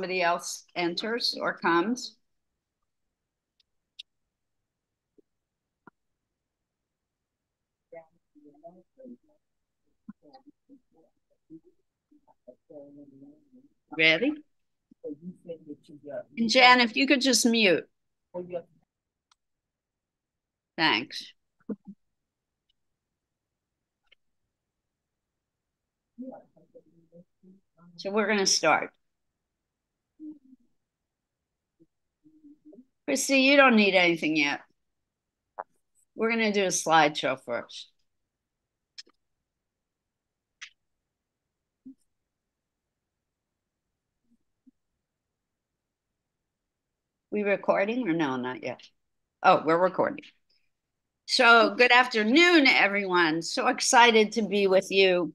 somebody else enters or comes. Ready? And Jan, if you could just mute. Thanks. So we're going to start. Christy, you don't need anything yet. We're going to do a slideshow first. We recording or no, not yet? Oh, we're recording. So good afternoon, everyone. So excited to be with you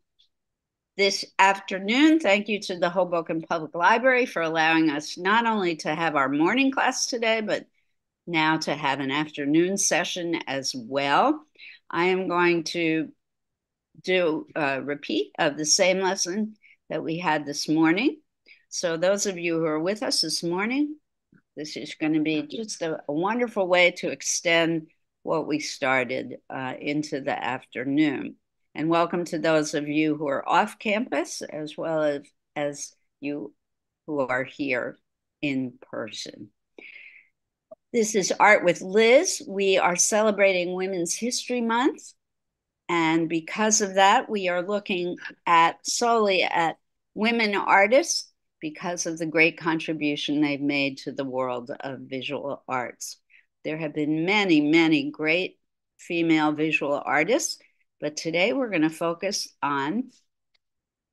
this afternoon. Thank you to the Hoboken Public Library for allowing us not only to have our morning class today, but now to have an afternoon session as well. I am going to do a repeat of the same lesson that we had this morning. So those of you who are with us this morning, this is going to be just a, a wonderful way to extend what we started uh, into the afternoon. And welcome to those of you who are off campus, as well as, as you who are here in person. This is Art with Liz. We are celebrating Women's History Month. And because of that, we are looking at solely at women artists because of the great contribution they've made to the world of visual arts. There have been many, many great female visual artists, but today we're going to focus on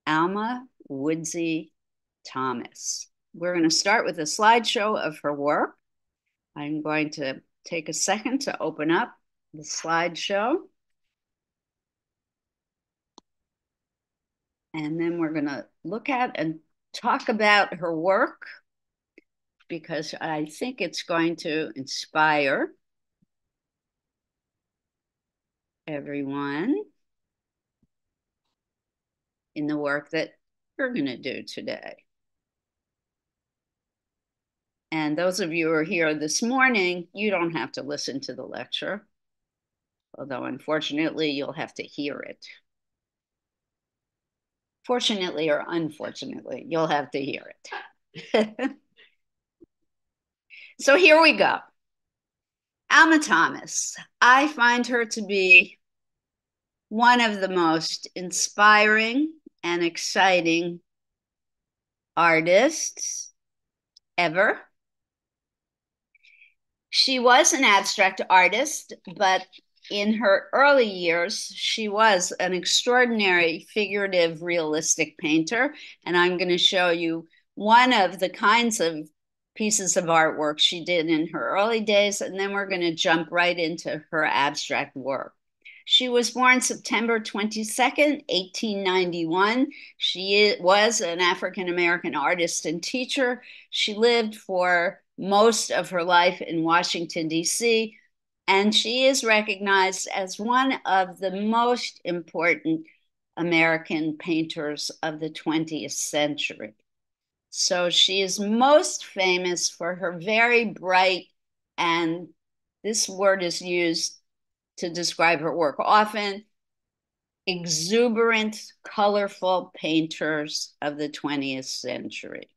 Alma Woodsey Thomas. We're going to start with a slideshow of her work. I'm going to take a second to open up the slideshow. And then we're going to look at and talk about her work because I think it's going to inspire everyone in the work that we're going to do today. And those of you who are here this morning, you don't have to listen to the lecture, although unfortunately you'll have to hear it fortunately or unfortunately, you'll have to hear it. so here we go. Alma Thomas. I find her to be one of the most inspiring and exciting artists ever. She was an abstract artist, but in her early years, she was an extraordinary figurative realistic painter. And I'm going to show you one of the kinds of pieces of artwork she did in her early days. And then we're going to jump right into her abstract work. She was born September 22nd, 1891. She was an African American artist and teacher. She lived for most of her life in Washington, D.C., and she is recognized as one of the most important American painters of the 20th century. So she is most famous for her very bright, and this word is used to describe her work often exuberant, colorful painters of the 20th century.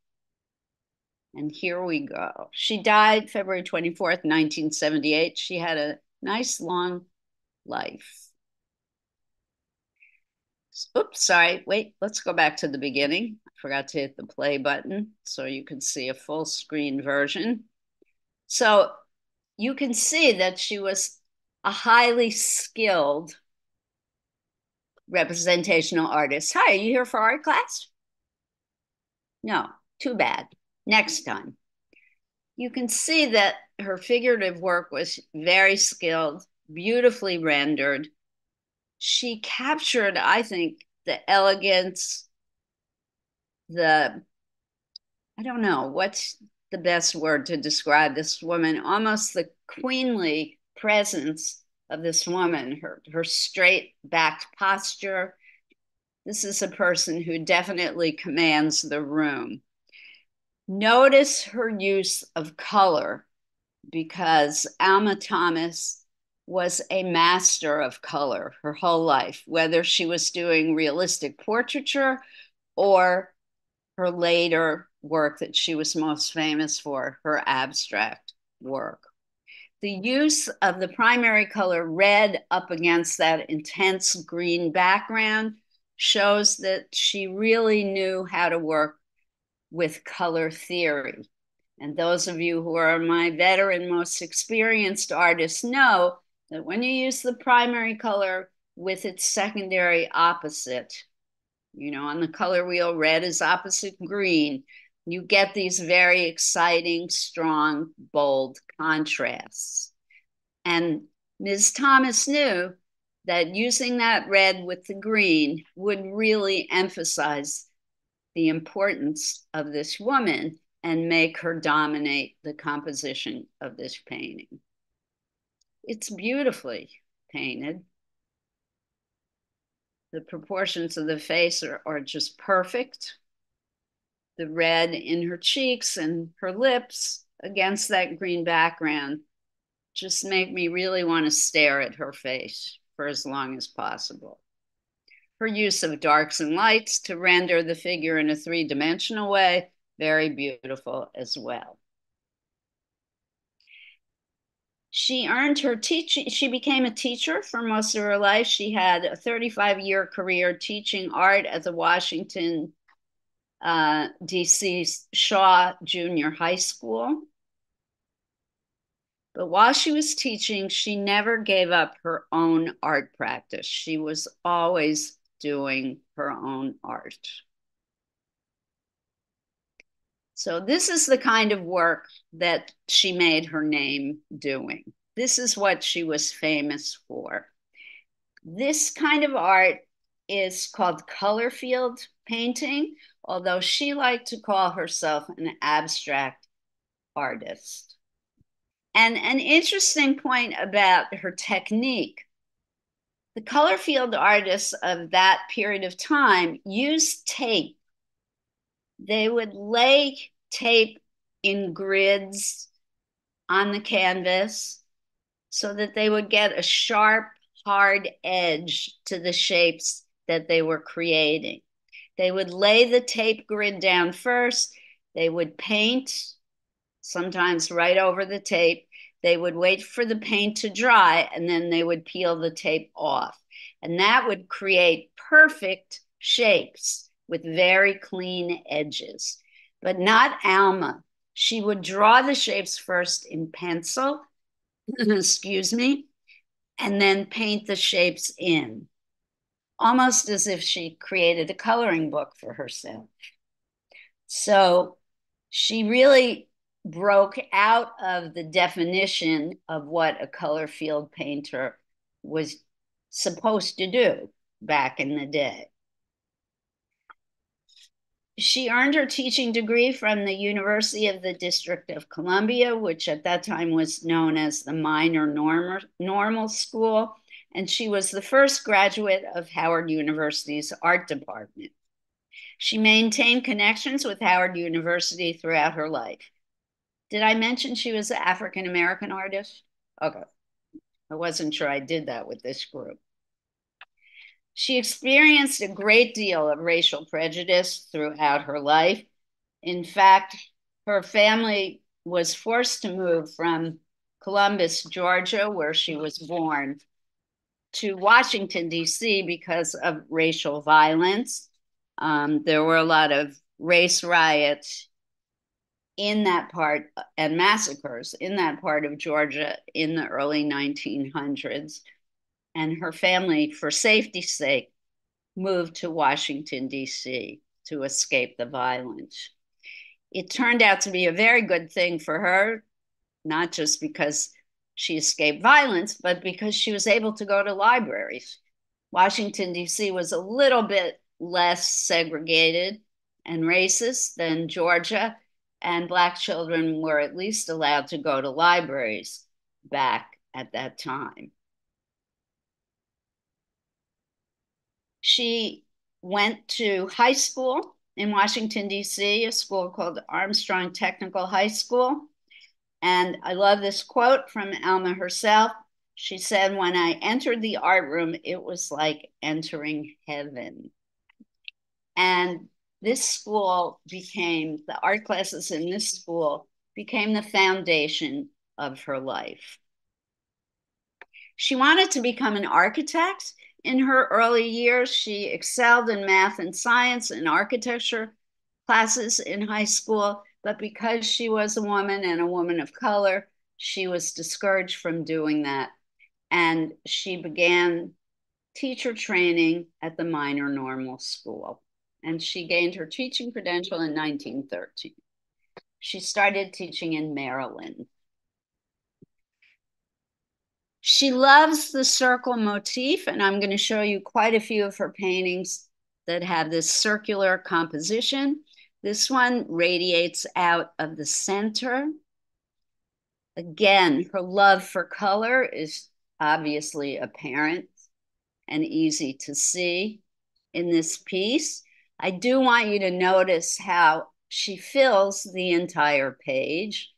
And here we go. She died February 24th, 1978. She had a nice long life. Oops, sorry. Wait, let's go back to the beginning. Forgot to hit the play button so you can see a full screen version. So you can see that she was a highly skilled representational artist. Hi, are you here for art class? No, too bad next time. You can see that her figurative work was very skilled, beautifully rendered. She captured, I think, the elegance, the, I don't know, what's the best word to describe this woman, almost the queenly presence of this woman, her, her straight backed posture. This is a person who definitely commands the room. Notice her use of color because Alma Thomas was a master of color her whole life, whether she was doing realistic portraiture or her later work that she was most famous for, her abstract work. The use of the primary color red up against that intense green background shows that she really knew how to work with color theory. And those of you who are my veteran, most experienced artists know that when you use the primary color with its secondary opposite, you know, on the color wheel, red is opposite green, you get these very exciting, strong, bold contrasts. And Ms. Thomas knew that using that red with the green would really emphasize the importance of this woman and make her dominate the composition of this painting. It's beautifully painted. The proportions of the face are, are just perfect. The red in her cheeks and her lips against that green background just make me really want to stare at her face for as long as possible her use of darks and lights to render the figure in a three-dimensional way, very beautiful as well. She earned her teaching, she became a teacher for most of her life. She had a 35 year career teaching art at the Washington, uh, DC Shaw Junior High School. But while she was teaching, she never gave up her own art practice. She was always doing her own art. So, this is the kind of work that she made her name doing. This is what she was famous for. This kind of art is called color field painting, although she liked to call herself an abstract artist. And an interesting point about her technique the color field artists of that period of time used tape. They would lay tape in grids on the canvas so that they would get a sharp, hard edge to the shapes that they were creating. They would lay the tape grid down first. They would paint, sometimes right over the tape. They would wait for the paint to dry and then they would peel the tape off. And that would create perfect shapes with very clean edges. But not Alma. She would draw the shapes first in pencil, excuse me, and then paint the shapes in, almost as if she created a coloring book for herself. So she really broke out of the definition of what a color field painter was supposed to do back in the day. She earned her teaching degree from the University of the District of Columbia, which at that time was known as the Miner Normal, Normal School, and she was the first graduate of Howard University's art department. She maintained connections with Howard University throughout her life. Did I mention she was an African American artist? Okay. I wasn't sure I did that with this group. She experienced a great deal of racial prejudice throughout her life. In fact, her family was forced to move from Columbus, Georgia, where she was born, to Washington, D.C. because of racial violence. Um, there were a lot of race riots in that part and massacres in that part of Georgia in the early 1900s. And her family, for safety's sake, moved to Washington, D.C. to escape the violence. It turned out to be a very good thing for her, not just because she escaped violence, but because she was able to go to libraries. Washington, D.C. was a little bit less segregated and racist than Georgia and Black children were at least allowed to go to libraries back at that time. She went to high school in Washington, D.C., a school called Armstrong Technical High School. And I love this quote from Alma herself. She said, When I entered the art room, it was like entering heaven. And this school became, the art classes in this school became the foundation of her life. She wanted to become an architect. In her early years, she excelled in math and science and architecture classes in high school, but because she was a woman and a woman of color, she was discouraged from doing that. And she began teacher training at the Miner normal school. And she gained her teaching credential in 1913. She started teaching in Maryland. She loves the circle motif, and I'm going to show you quite a few of her paintings that have this circular composition. This one radiates out of the center. Again, her love for color is obviously apparent and easy to see in this piece. I do want you to notice how she fills the entire page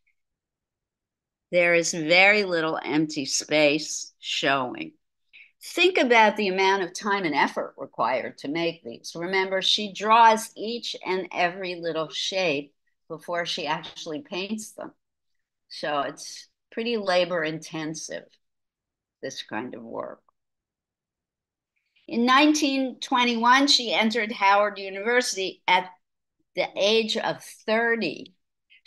there is very little empty space showing. Think about the amount of time and effort required to make these. Remember, she draws each and every little shape before she actually paints them. So it's pretty labor intensive, this kind of work. In 1921, she entered Howard University at the age of 30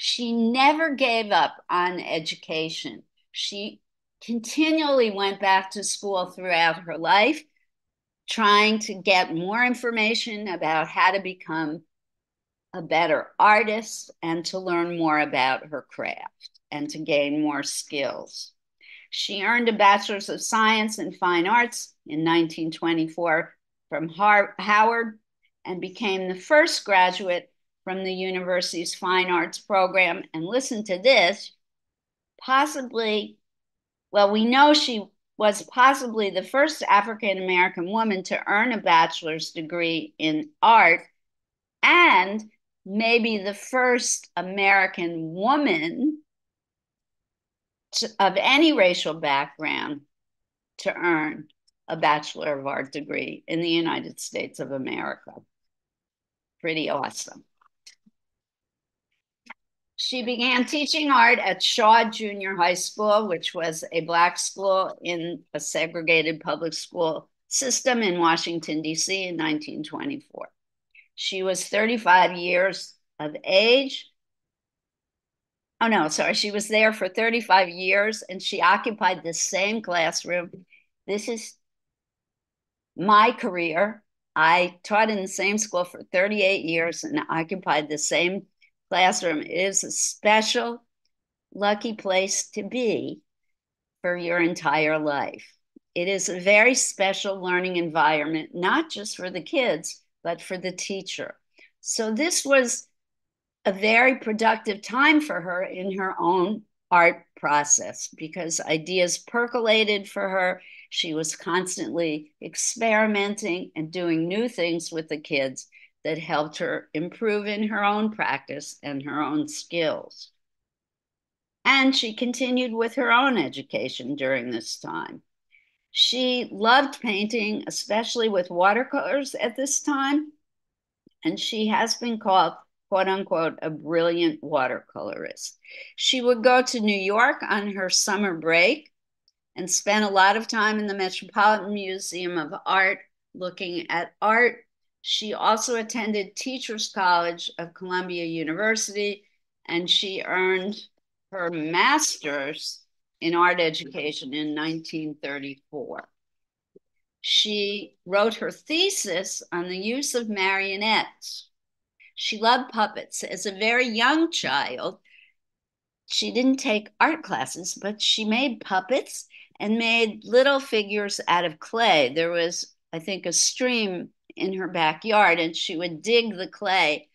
she never gave up on education. She continually went back to school throughout her life, trying to get more information about how to become a better artist and to learn more about her craft and to gain more skills. She earned a Bachelor's of Science in Fine Arts in 1924 from Howard and became the first graduate from the university's fine arts program. And listen to this possibly, well, we know she was possibly the first African American woman to earn a bachelor's degree in art and maybe the first American woman to, of any racial background to earn a Bachelor of Art degree in the United States of America. Pretty awesome. She began teaching art at Shaw Junior High School, which was a Black school in a segregated public school system in Washington, D.C. in 1924. She was 35 years of age. Oh, no, sorry. She was there for 35 years and she occupied the same classroom. This is my career. I taught in the same school for 38 years and occupied the same classroom is a special, lucky place to be for your entire life. It is a very special learning environment, not just for the kids, but for the teacher. So, this was a very productive time for her in her own art process because ideas percolated for her. She was constantly experimenting and doing new things with the kids that helped her improve in her own practice and her own skills. And she continued with her own education during this time. She loved painting, especially with watercolors at this time. And she has been called, quote unquote, a brilliant watercolorist. She would go to New York on her summer break and spend a lot of time in the Metropolitan Museum of Art looking at art she also attended Teachers College of Columbia University, and she earned her master's in art education in 1934. She wrote her thesis on the use of marionettes. She loved puppets. As a very young child, she didn't take art classes, but she made puppets and made little figures out of clay. There was, I think, a stream in her backyard and she would dig the clay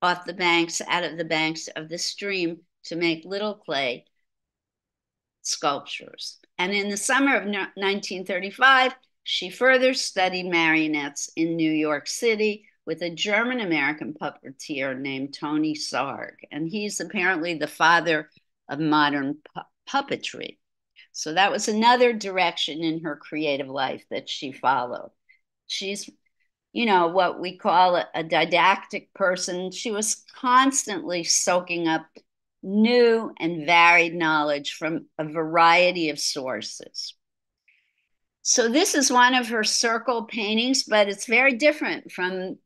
off the banks, out of the banks of the stream to make little clay sculptures. And in the summer of 1935, she further studied marionettes in New York City, with a German American puppeteer named Tony Sarg. And he's apparently the father of modern pu- puppetry. So that was another direction in her creative life that she followed. She's, you know, what we call a, didactic person. She was constantly soaking up new and varied knowledge from a variety of sources. So this is one of her circle paintings, but it's very different from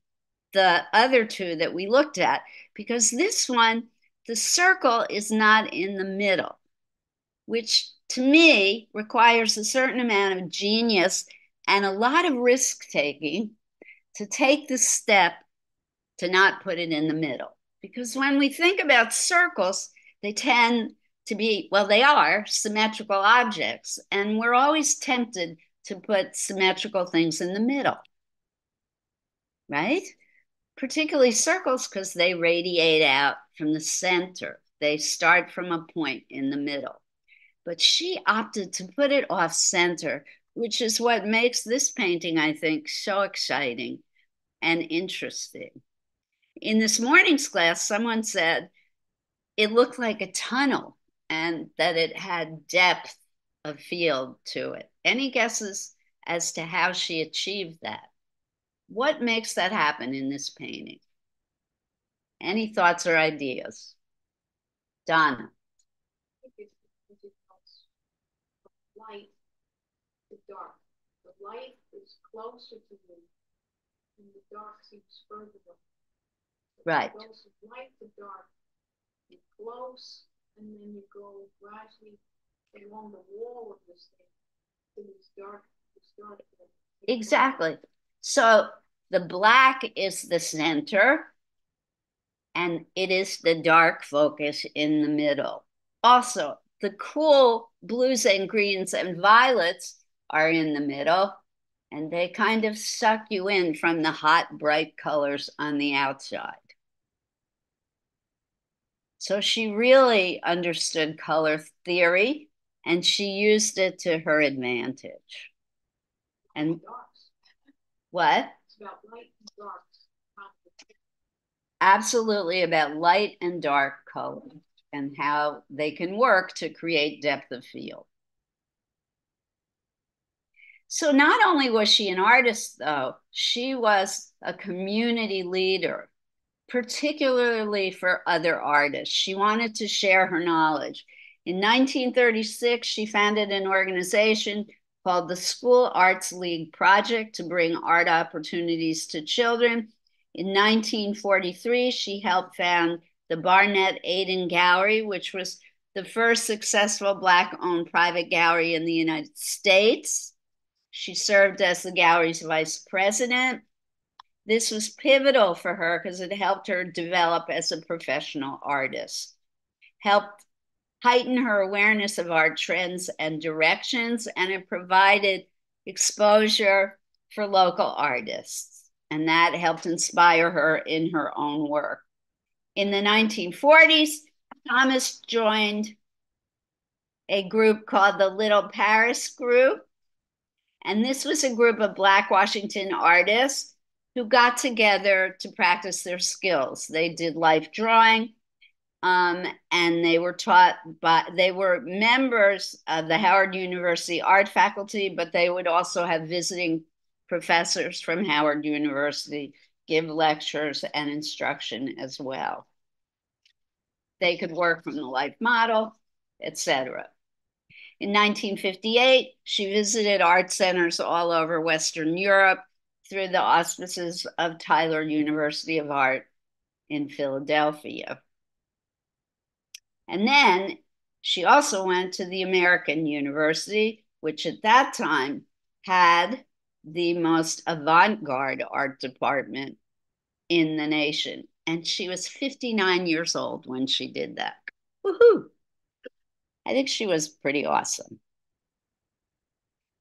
the other two that we looked at because this one, the circle is not in the middle, which to me requires a certain amount of genius and a lot of risk taking to take the step to not put it in the middle. Because when we think about circles, they tend to be, well, they are symmetrical objects, and we're always tempted to put symmetrical things in the middle, right? Particularly circles because they radiate out from the center. They start from a point in the middle. But she opted to put it off center, which is what makes this painting, I think, so exciting and interesting. In this morning's class, someone said it looked like a tunnel and that it had depth of field to it. Any guesses as to how she achieved that? What makes that happen in this painting? Any thoughts or ideas? Donna. Light dark. The light is closer to you, and the dark seems further away. Right. It goes from light to dark, you close, and then you go gradually along the wall of this thing to this dark, this dark. Exactly. So the black is the center, and it is the dark focus in the middle. Also, the cool blues and greens and violets are in the middle, and they kind of suck you in from the hot, bright colors on the outside. So she really understood color theory and she used it to her advantage. And what? About and. Absolutely about light and dark color and how they can work to create depth of field. So not only was she an artist, though, she was a community leader, particularly for other artists. She wanted to share her knowledge. In 1936, she founded an organization called the School Arts League Project to bring art opportunities to children. In 1943, she helped found the Barnett Aden Gallery, which was the first successful Black owned private gallery in the United States. She served as the gallery's vice president. This was pivotal for her because it helped her develop as a professional artist, helped heighten her awareness of art trends and directions, and it provided exposure for local artists. And that helped inspire her in her own work. In the 1940s, Thomas joined a group called the Little Paris Group. And this was a group of Black Washington artists who got together to practice their skills. They did life drawing, um, and they were taught by, they were members of the Howard University art faculty, but they would also have visiting professors from Howard University give lectures and instruction as well. They could work from the life model, etc. In 1958, she visited art centers all over Western Europe through the auspices of Tyler University of Art in Philadelphia. And then she also went to the American University, which at that time had the most avant garde art department in the nation. And she was 59 years old when she did that. Woohoo! I think she was pretty awesome.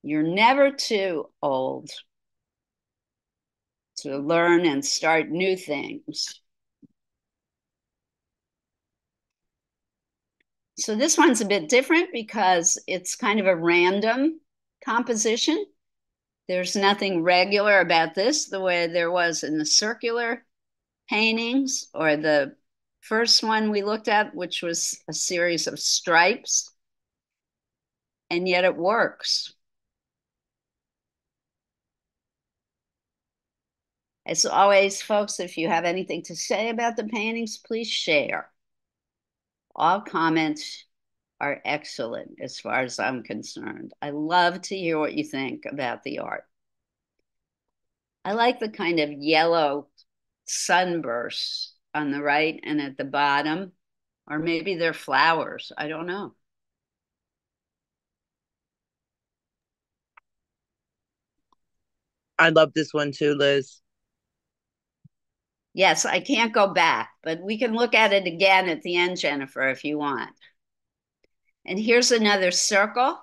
You're never too old to learn and start new things. So this one's a bit different because it's kind of a random composition. There's nothing regular about this, the way there was in the circular paintings or the first one we looked at, which was a series of stripes. And yet it works. As always, folks, if you have anything to say about the paintings, please share. All comments are excellent as far as I'm concerned. I love to hear what you think about the art. I like the kind of yellow sunbursts on the right and at the bottom, or maybe they're flowers. I don't know. I love this one too, Liz. Yes, I can't go back, but we can look at it again at the end, Jennifer, if you want. And here's another circle.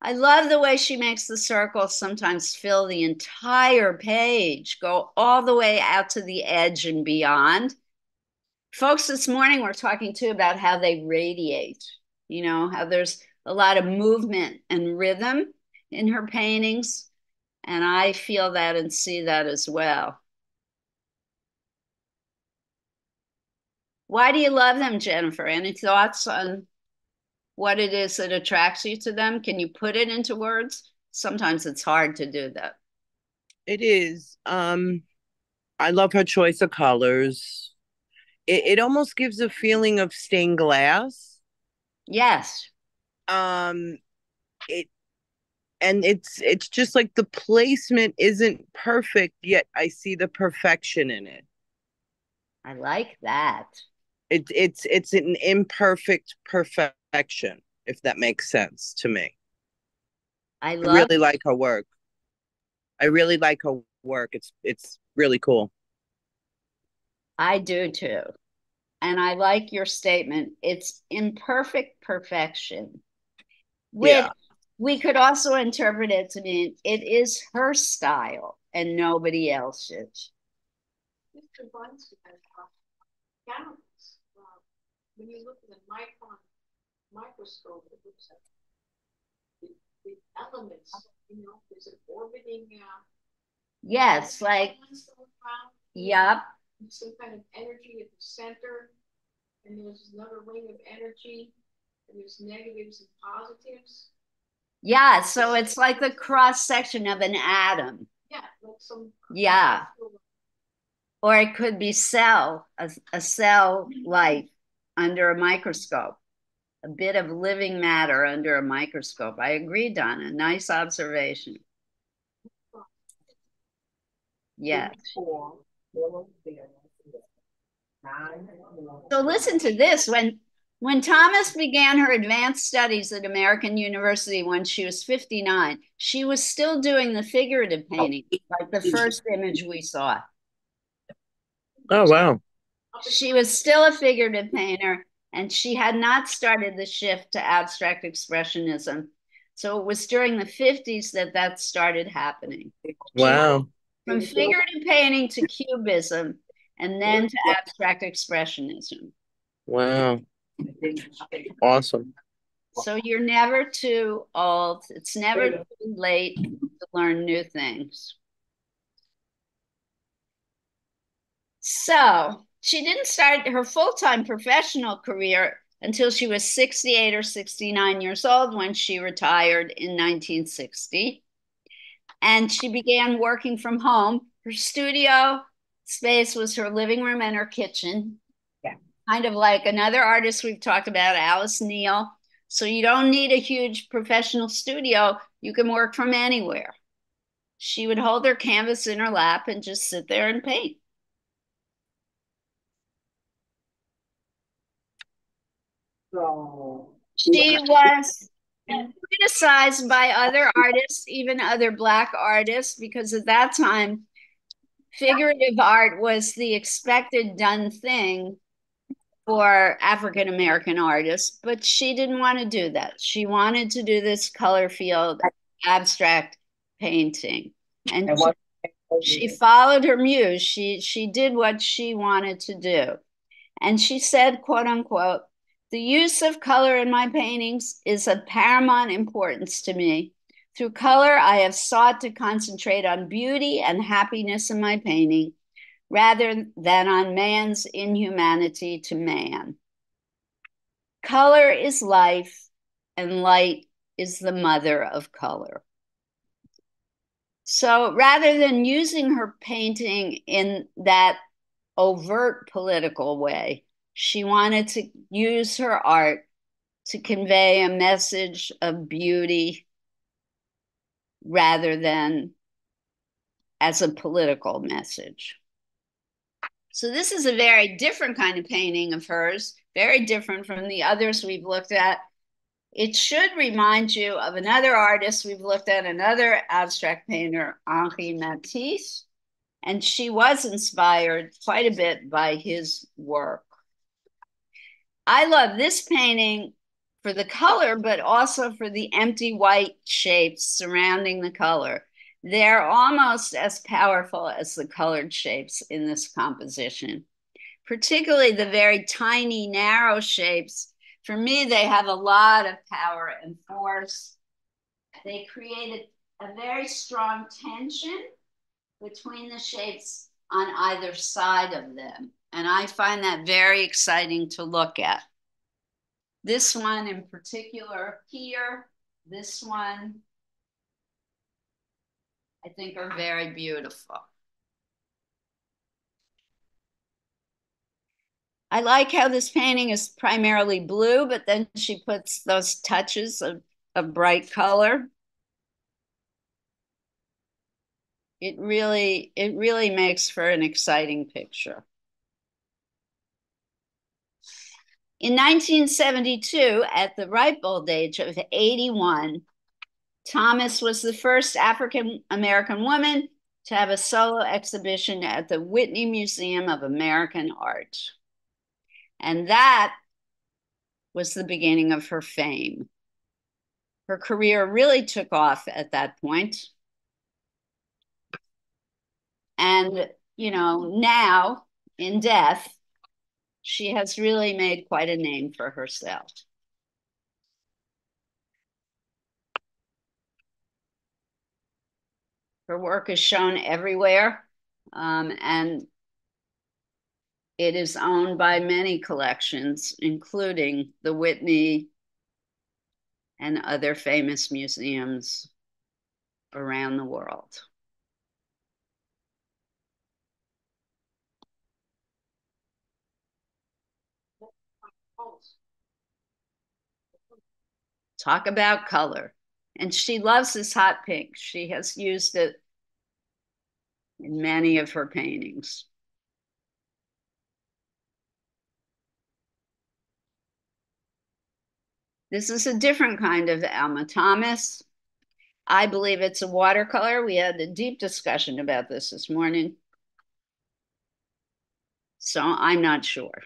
I love the way she makes the circles sometimes fill the entire page, go all the way out to the edge and beyond. Folks, this morning we're talking too about how they radiate, you know, how there's a lot of movement and rhythm in her paintings. And I feel that and see that as well. Why do you love them, Jennifer? Any thoughts on what it is that attracts you to them? Can you put it into words? Sometimes it's hard to do that. It is. Um, I love her choice of colors. It, it almost gives a feeling of stained glass. Yes. Um, it and it's it's just like the placement isn't perfect yet i see the perfection in it. I like that. It, it's it's an imperfect perfection if that makes sense to me. I, love- I really like her work. I really like her work. It's it's really cool i do too and i like your statement it's imperfect perfection which yeah we could also interpret it to mean it is her style and nobody else's. Mr. Bunce has balance. Uh, when you look at the micron microscope, it looks at the, the elements. You know, there's an orbiting. Uh, yes, like. Yep. Some kind of energy at the center, and there's another ring of energy, and there's negatives and positives yeah, so it's like the cross section of an atom. Yeah, like some. Yeah. Or it could be cell, a, a cell life under a microscope, a bit of living matter under a microscope. I agree, Donna. Nice observation. Yes. So listen to this. When when Thomas began her advanced studies at American University when she was 59, she was still doing the figurative oh. painting, like the first image we saw. Oh, wow. She was still a figurative painter, and she had not started the shift to abstract expressionism. So it was during the 50s that that started happening. Wow. From figurative painting to cubism, and then to abstract expressionism. Wow. Awesome. So you're never too old. It's never too late to learn new things. So she didn't start her full time professional career until she was 68 or 69 years old when she retired in 1960. And she began working from home. Her studio space was her living room and her kitchen Yeah. kind of like another artist we've talked about, Alice Neel. So you don't need a huge professional studio. You can work from anywhere. She would hold her canvas in her lap and just sit there and paint. She was criticized by other artists, even other Black artists, because at that time, figurative art was the expected done thing for African American artists, but she didn't want to do that. She wanted to do this color field abstract painting. And, and she, she followed her muse. She she did what she wanted to do. And she said, quote unquote, the use of color in my paintings is of paramount importance to me. Through color, I have sought to concentrate on beauty and happiness in my painting rather than on man's inhumanity to man. Color is life, and light is the mother of color. So rather than using her painting in that overt political way, she wanted to use her art to convey a message of beauty rather than as a political message. So this is a very different kind of painting of hers, very different from the others we've looked at. It should remind you of another artist we've looked at, another abstract painter, Henri Matisse, and she was inspired quite a bit by his work. I love this painting for the color, but also for the empty white shapes surrounding the color. They're almost as powerful as the colored shapes in this composition, particularly the very tiny, narrow shapes. For me, they have a lot of power and force. They created a very strong tension between the shapes on either side of them. And I find that very exciting to look at. This one in particular here, this one, I think are very beautiful. I like how this painting is primarily blue, but then she puts those touches of, of bright color. It really, it really makes for an exciting picture. In 1972, at the ripe old age of 81, Thomas was the first African American woman to have a solo exhibition at the Whitney Museum of American Art. And that was the beginning of her fame. Her career really took off at that point. And, you know, now in death, she has really made quite a name for herself. Her work is shown everywhere, um, and it is owned by many collections, including the Whitney and other famous museums around the world. Talk about color. And she loves this hot pink. She has used it in many of her paintings. This is a different kind of Alma Thomas. I believe it's a watercolor. We had a deep discussion about this this morning. So I'm not sure.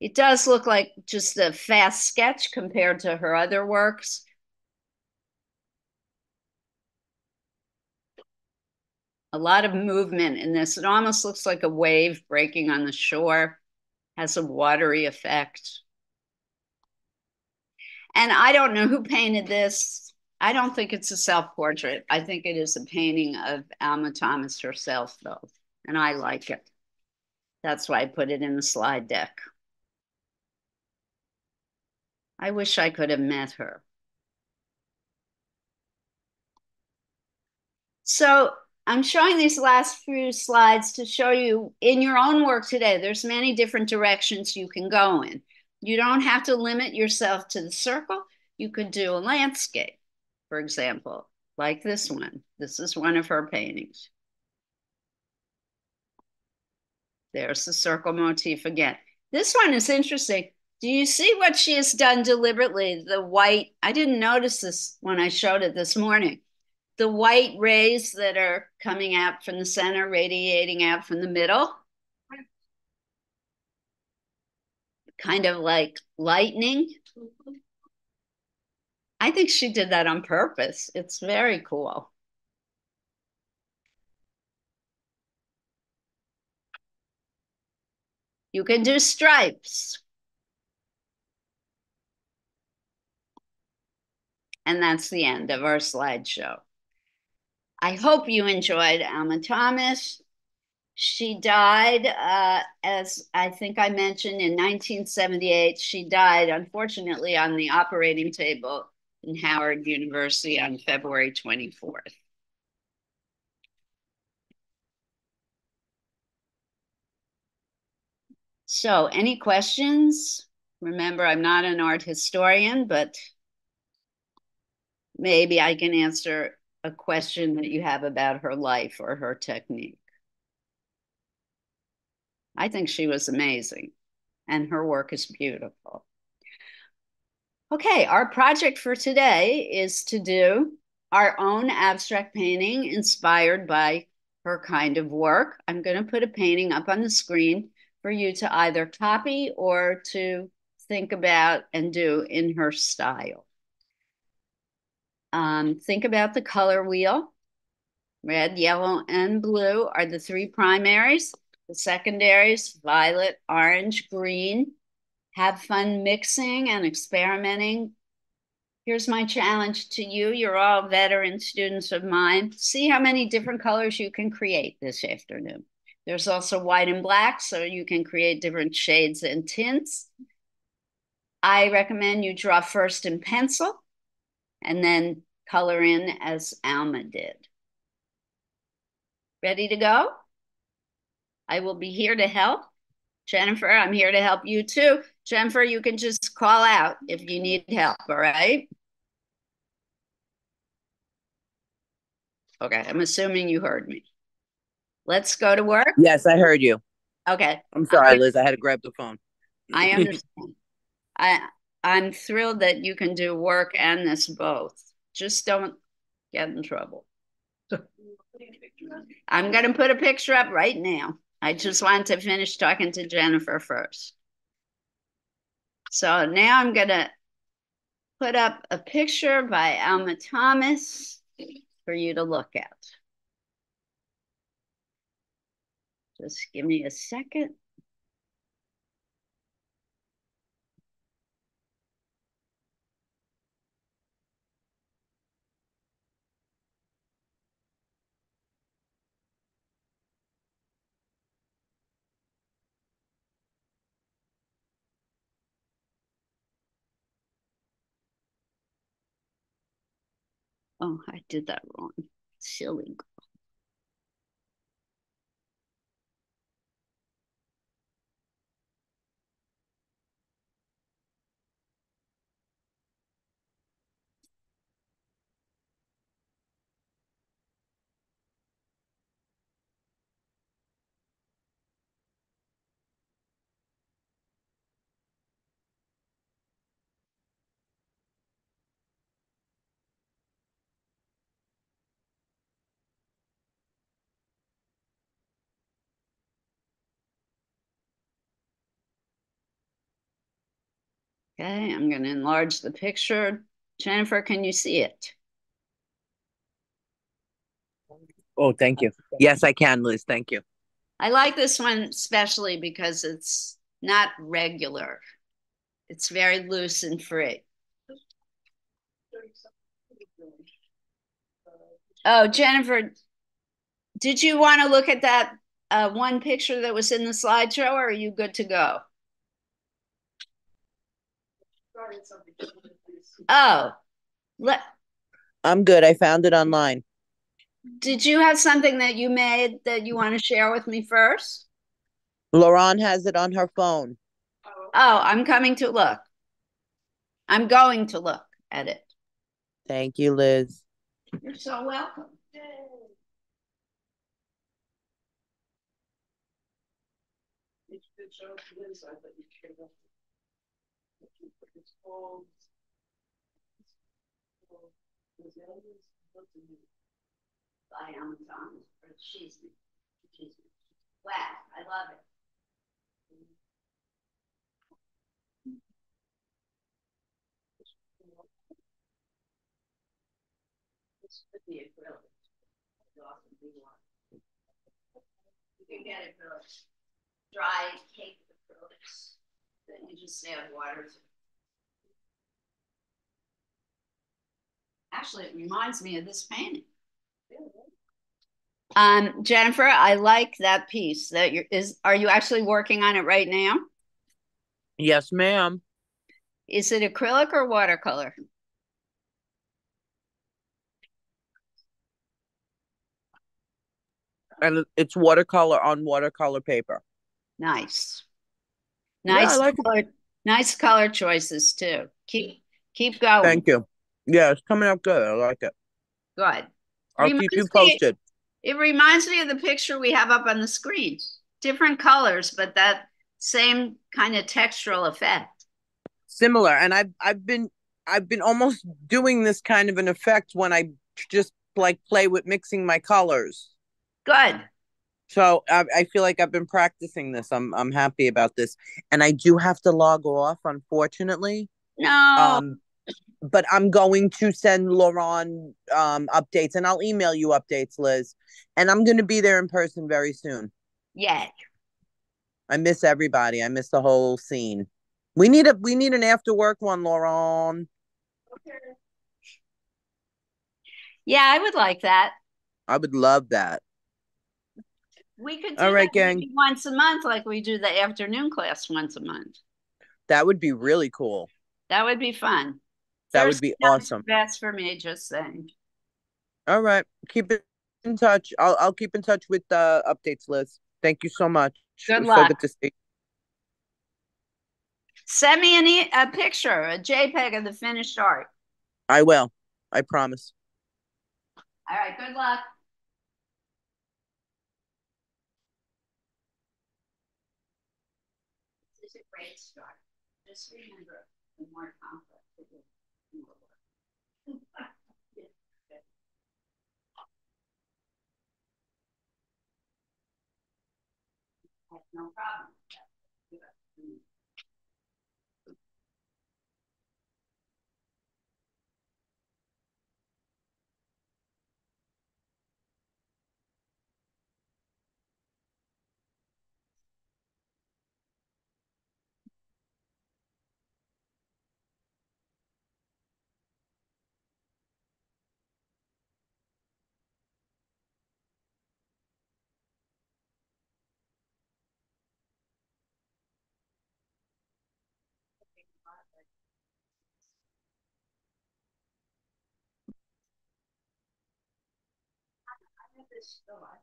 It does look like just a fast sketch compared to her other works. A lot of movement in this. It almost looks like a wave breaking on the shore, has a watery effect. And I don't know who painted this. I don't think it's a self portrait. I think it is a painting of Alma Thomas herself, though. And I like it. That's why I put it in the slide deck. I wish I could have met her. So I'm showing these last few slides to show you in your own work today, there's many different directions you can go in. You don't have to limit yourself to the circle. You could do a landscape, for example, like this one. This is one of her paintings. There's the circle motif again. This one is interesting do you see what she has done deliberately? The white, I didn't notice this when I showed it this morning. The white rays that are coming out from the center, radiating out from the middle. Kind of like lightning. I think she did that on purpose. It's very cool. You can do stripes. And that's the end of our slideshow. I hope you enjoyed Alma Thomas. She died, uh, as I think I mentioned, in 1978. She died, unfortunately, on the operating table in Howard University on February 24th. So, any questions? Remember, I'm not an art historian, but maybe I can answer a question that you have about her life or her technique. I think she was amazing, and her work is beautiful. Okay, our project for today is to do our own abstract painting inspired by her kind of work. I'm going to put a painting up on the screen for you to either copy or to think about and do in her style. Um, think about the color wheel. Red, yellow, and blue are the three primaries. The secondaries, violet, orange, green. Have fun mixing and experimenting. Here's my challenge to you. You're all veteran students of mine. See how many different colors you can create this afternoon. There's also white and black, so you can create different shades and tints. I recommend you draw first in pencil and then color in as Alma did. Ready to go? I will be here to help. Jennifer, I'm here to help you too. Jennifer, you can just call out if you need help, all right? Okay, I'm assuming you heard me. Let's go to work. Yes, I heard you. Okay. I'm sorry, Liz. I had to grab the phone. I understand. I I'm thrilled that you can do work and this both. Just don't get in trouble. I'm going to put a picture up right now. I just want to finish talking to Jennifer first. So now I'm going to put up a picture by Alma Thomas for you to look at. Just give me a second. Oh, I did that wrong. Silly Okay, I'm going to enlarge the picture. Jennifer, can you see it? Oh, thank you. Yes, I can, Liz. Thank you. I like this one especially because it's not regular. It's very loose and free. Oh, Jennifer, did you want to look at that uh, one picture that was in the slideshow, or are you good to go? Oh, let. I'm good. I found it online. Did you have something that you made that you want to share with me first? Lauren has it on her phone. Oh, I'm coming to look. I'm going to look at it. Thank you, Liz. You're so welcome. By Amazon, or she's me. She's me. Wow, I love it. This could be acrylic. You can get acrylics, dry cake acrylics. that you just add water to Actually, it reminds me of this painting. Um, Jennifer, I like that piece that you're is are you actually working on it right now? Yes, ma'am. Is it acrylic or watercolor? And it's watercolor on watercolor paper. Nice. Nice I like it. color, nice color choices too. Keep keep going. Thank you. Yeah, it's coming out good. I like it. Good. I'll Reminds keep you me- posted. It reminds me of the picture we have up on the screen. Different colors, but that same kind of textural effect. Similar. And I've I've been I've been almost doing this kind of an effect when I just like play with mixing my colors. Good. So I, I feel like I've been practicing this. I'm I'm happy about this, and I do have to log off, unfortunately. No. Um, but I'm going to send Lauren um updates, and I'll email you updates, Liz. And I'm going to be there in person very soon. yeah. I miss everybody. I miss the whole scene. We need a we need an after work one, Lauren. Yeah, I would like that. I would love that. We could do All right, gang. once a month, like we do the afternoon class once a month. That would be really cool. That would be fun. That Thursday would be awesome. are Best for me, just saying. All right, keep it in touch. I'll I'll keep in touch with the updates, Liz. Thank you so much. Good luck. So good to see. Send me an e- a picture, a JPEG of the finished art. I will. I promise. All right, good luck. This is a great start. Just remember, the more complex it is, the more work. I have no problem this thought.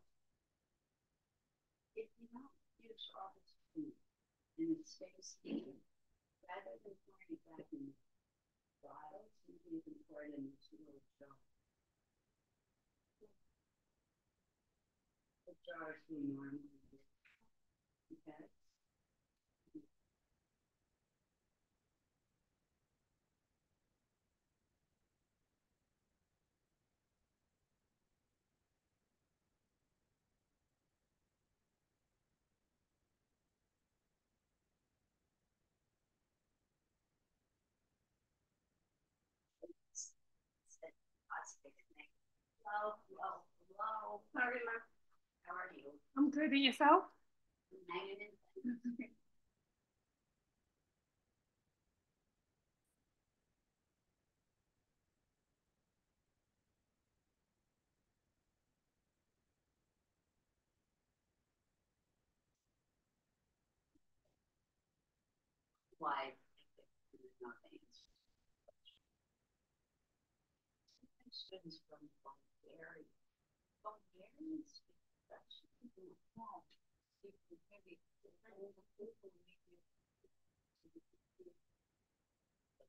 If you don't use all this food and it stays in, rather than pouring it back in bottles, you can pour it in this little jar. The jars we normally do. Okay? Hello, hello, hello. How are you? I'm good, and yourself? Hanging in. Why? Nothing. Students from Bulgaria. Bulgarian speak Dutch. Oh, speak maybe different people maybe.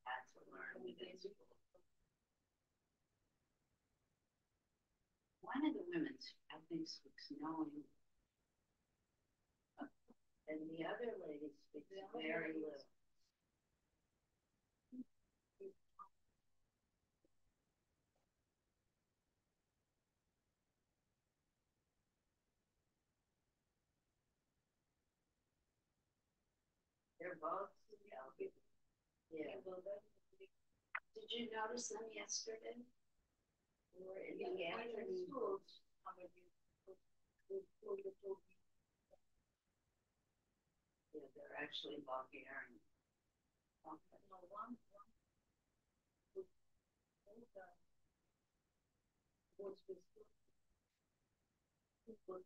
That's what learned within school. One of the women, I think, speaks no English. And the other lady speaks very little. Both, yeah. Did you notice them yesterday? Were in the afternoon. Yeah, they're actually Bulgarian. been.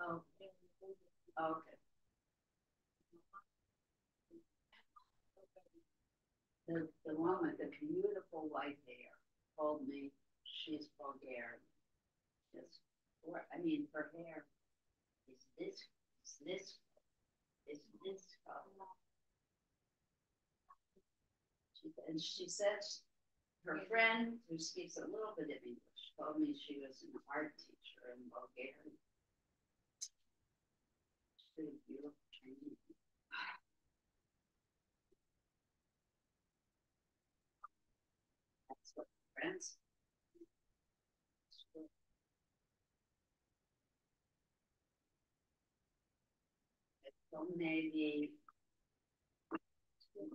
Oh, okay. The, the with the beautiful white hair told me she's Bulgarian. Just, I mean, her hair is this, is this, is this color. She, and she says her friend who speaks a little bit of English told me she was an art teacher in Bulgaria. She's beautiful Chinese. That's what friends. So maybe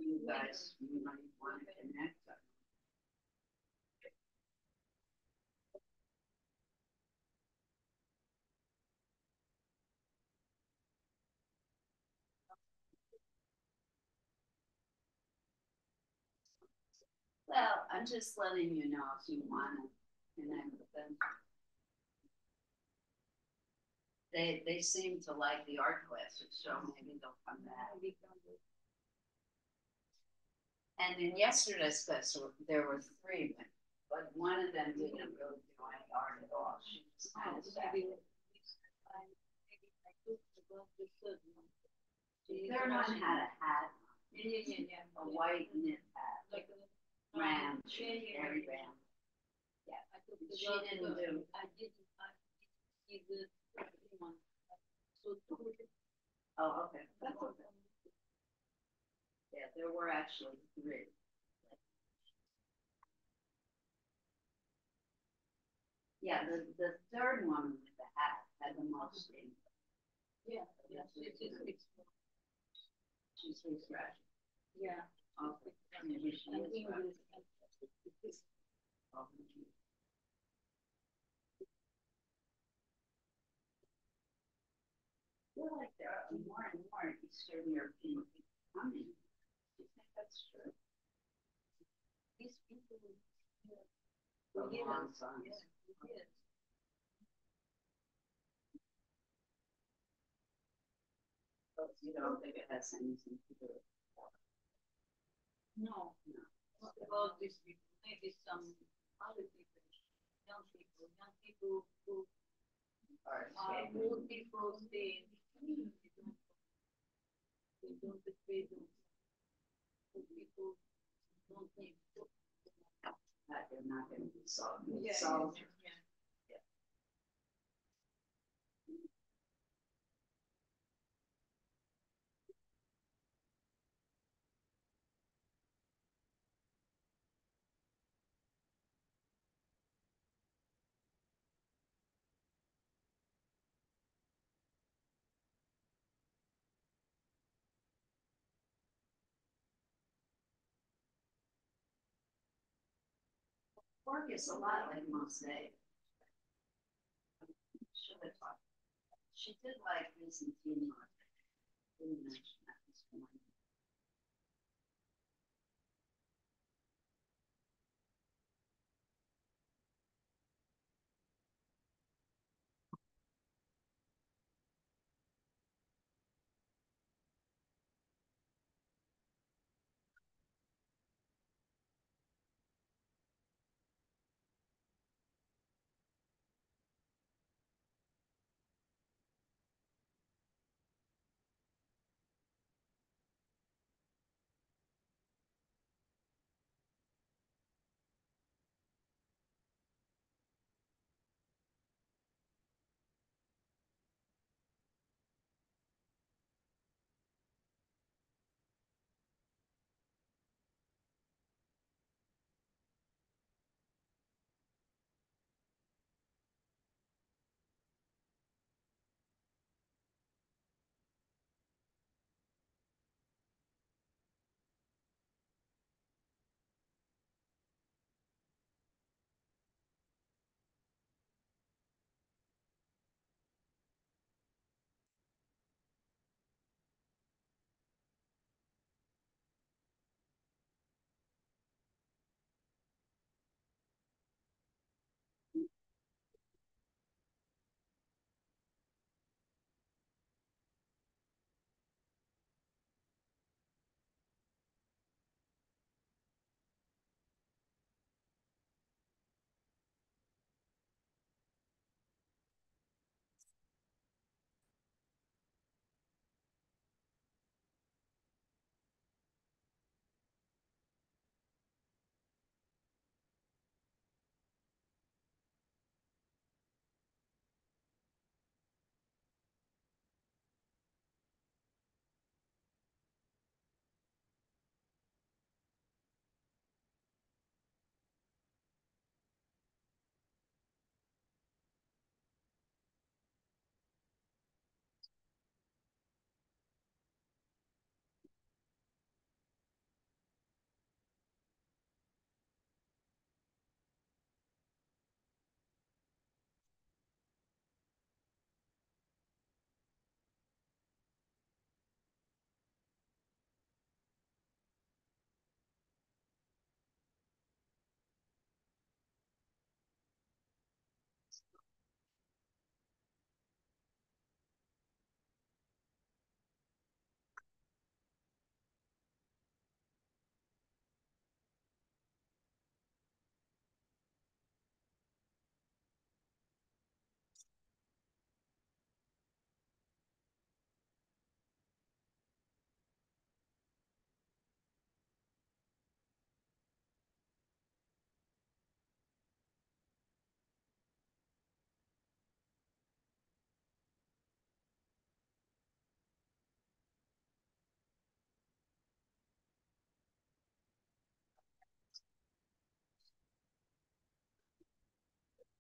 you guys might want to connect. Well, I'm just letting you know if you want to connect with them. They, they seem to like the art classes, so maybe they'll come back. And in yesterday's class, there were three, but, but one of them didn't really do any art at all. She was kind of sad. The third one had a hat, a white knit hat, Round, Yeah, yeah, very yeah. round. I took the She didn't do- I didn't, I did the second one. So. Oh, okay. That's okay. Yeah, there were actually three. Yeah, the, the third one with the hat had the most ink. Yeah, yeah, did six. She's so fresh. Yeah. Okay. Maybe she is feel like there are more and more Eastern European coming. Do you think that's true? These people. yeah, yeah. But you don't think it has anything to do with No, No. What about these people? Maybe some other people, young people, young people who uh, are old people, they. They don't they don't afraid of. people don't need. That they're not gonna be solved. Yeah, solved. Work is a lot like mosaic. She did like Byzantine art. Didn't mention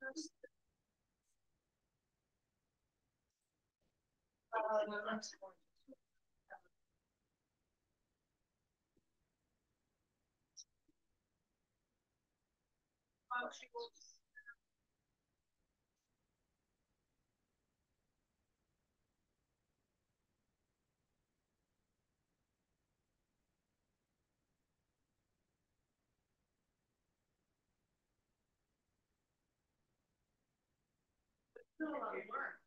Uh, Still a lot of work.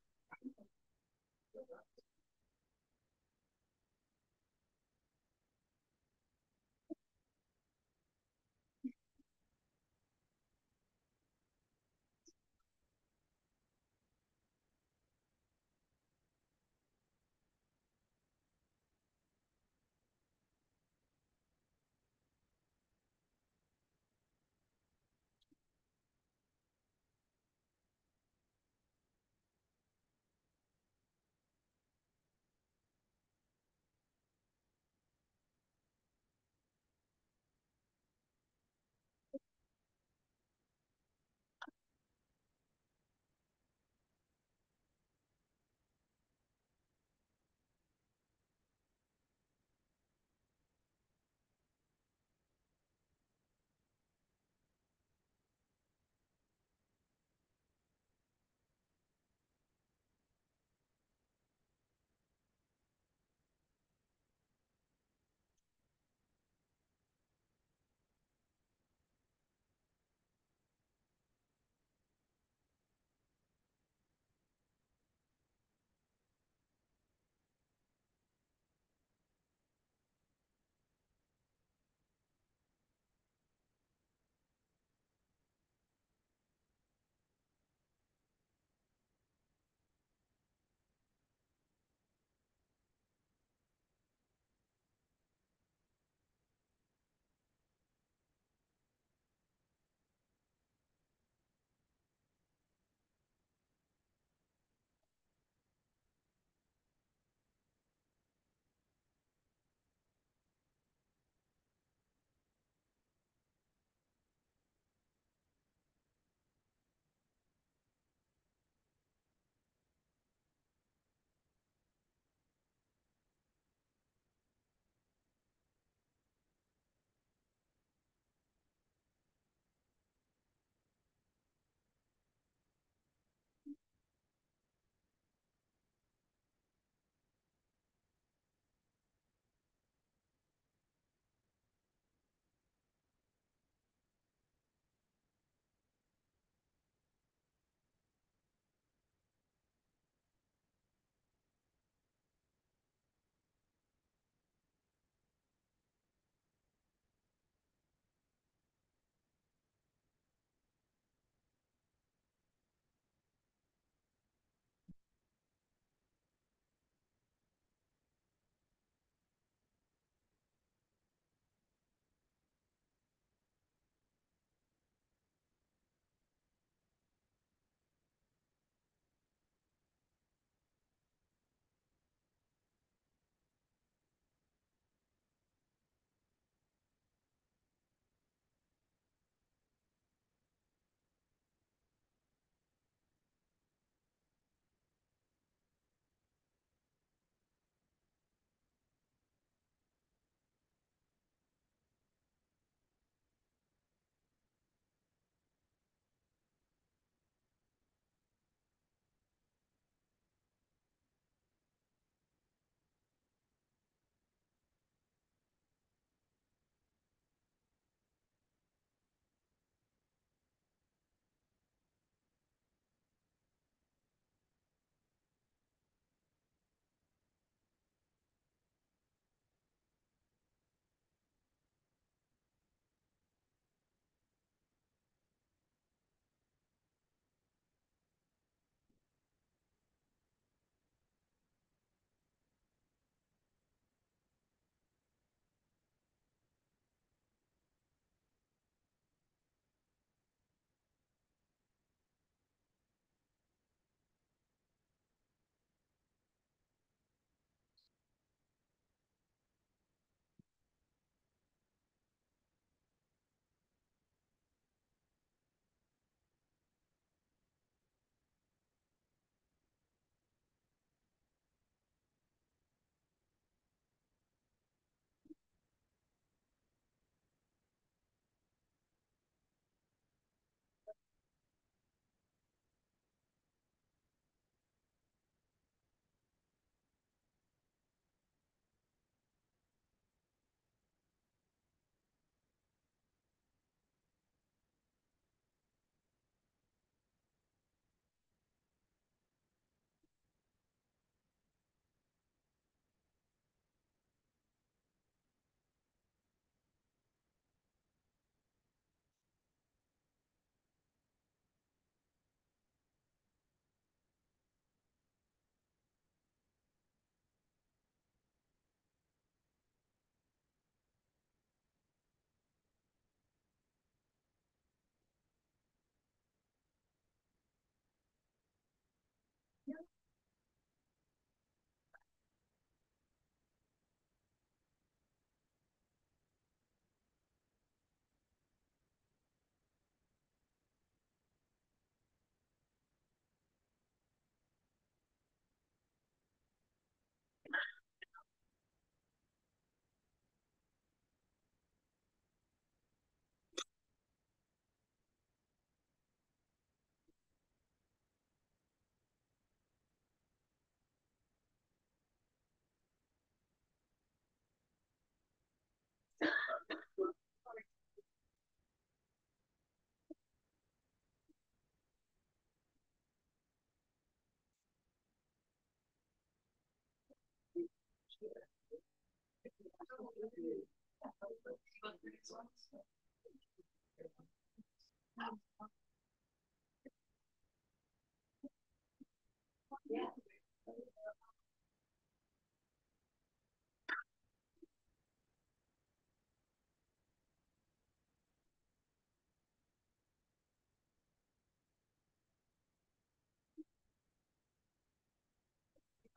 Yeah.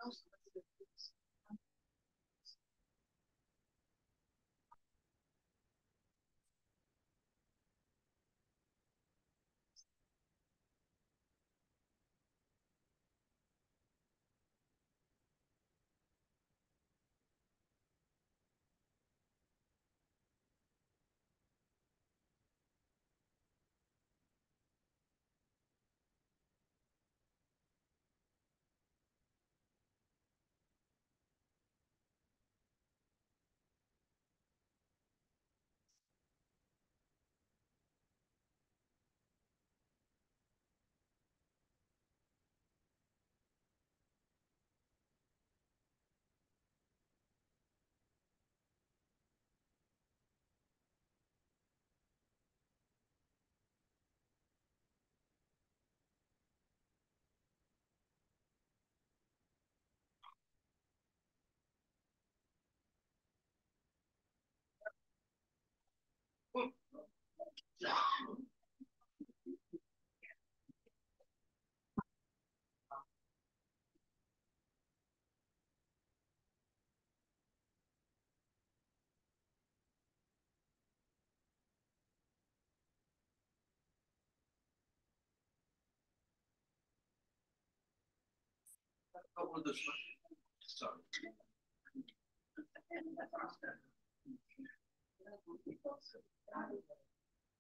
you. This one.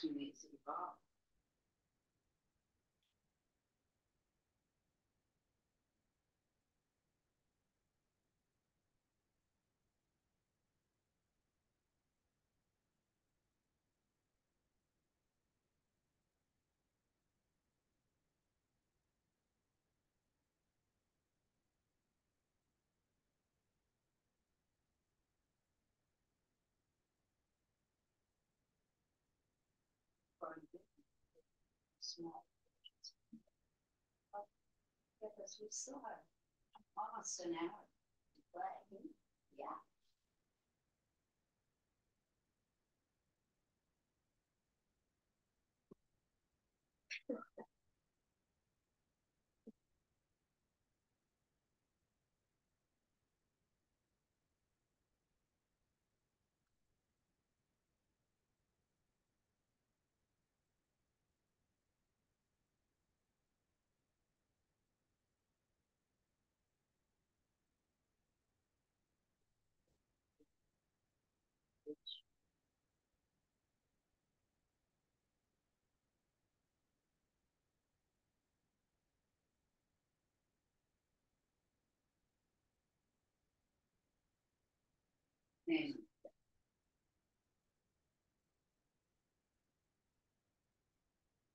She needs to evolve. small. Because we still have almost an hour to play. Yeah. Name.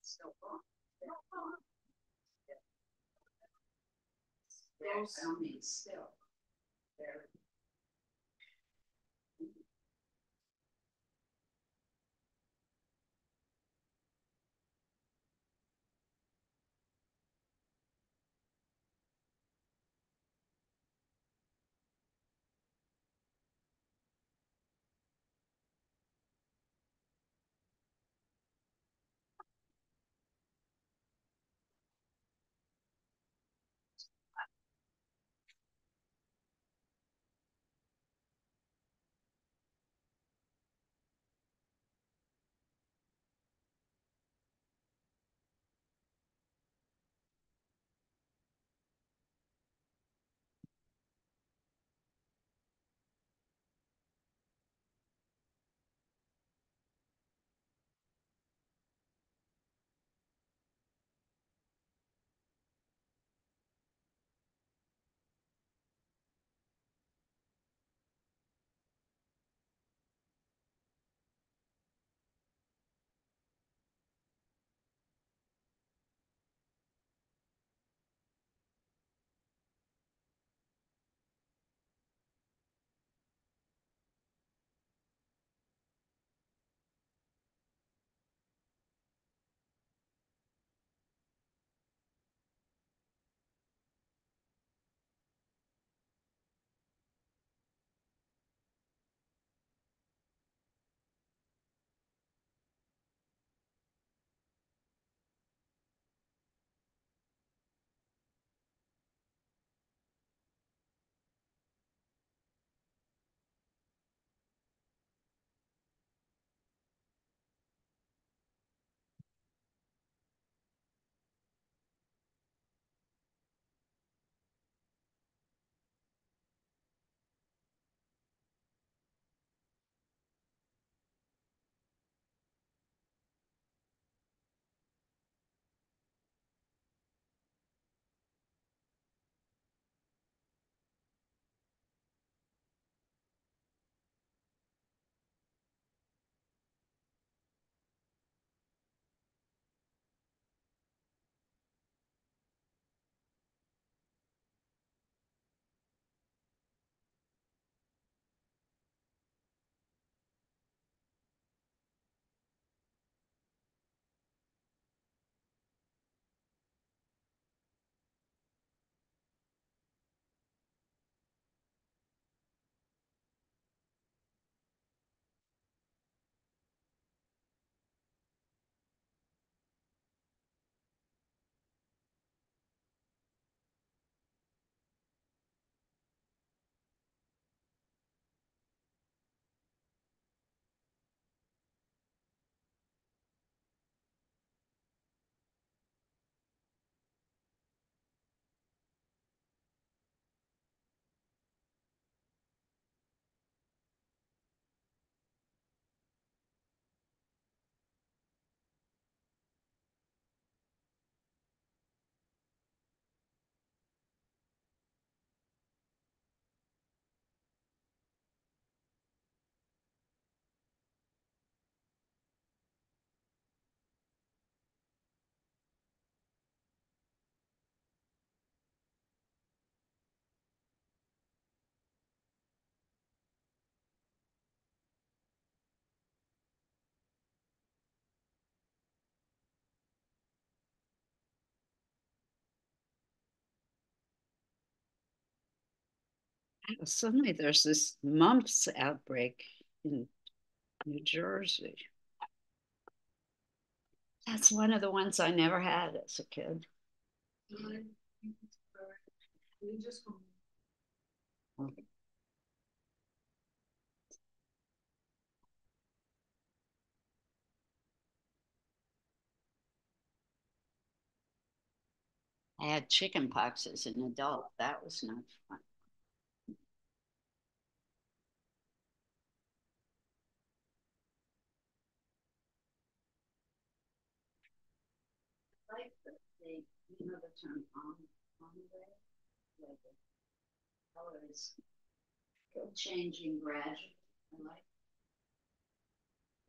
Still on. Still, still. There. Suddenly there's this mumps outbreak in New Jersey. That's one of the ones I never had as a kid. I had chicken pox as an adult. That was not fun. The term on, on the like the colors changing gradually. I like.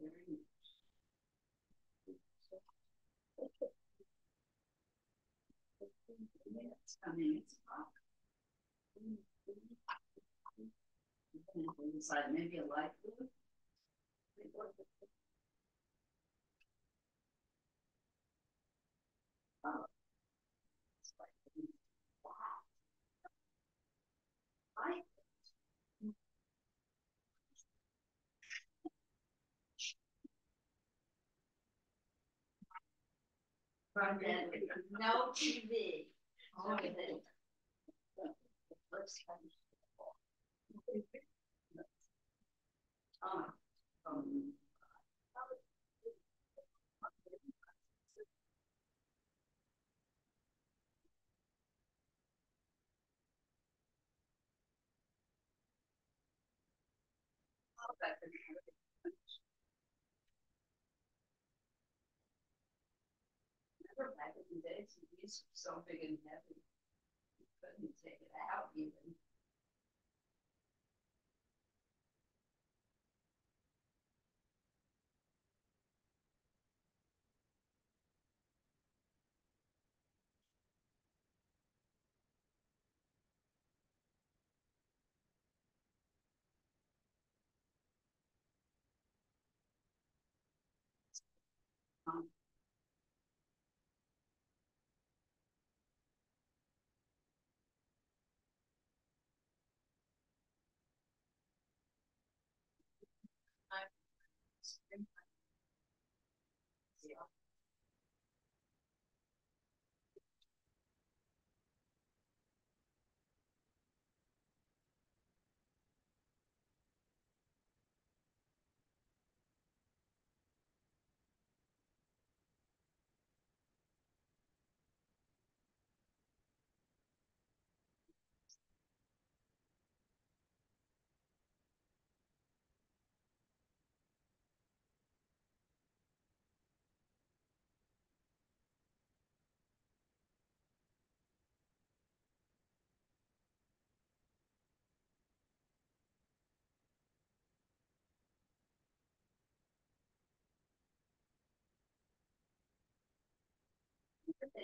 Very much. It's coming, it's up. Inside, maybe a light blue. From then, no TV. Oh, um, Remember back in the days, these were so big and heavy. You couldn't take it out even. Um, yeah.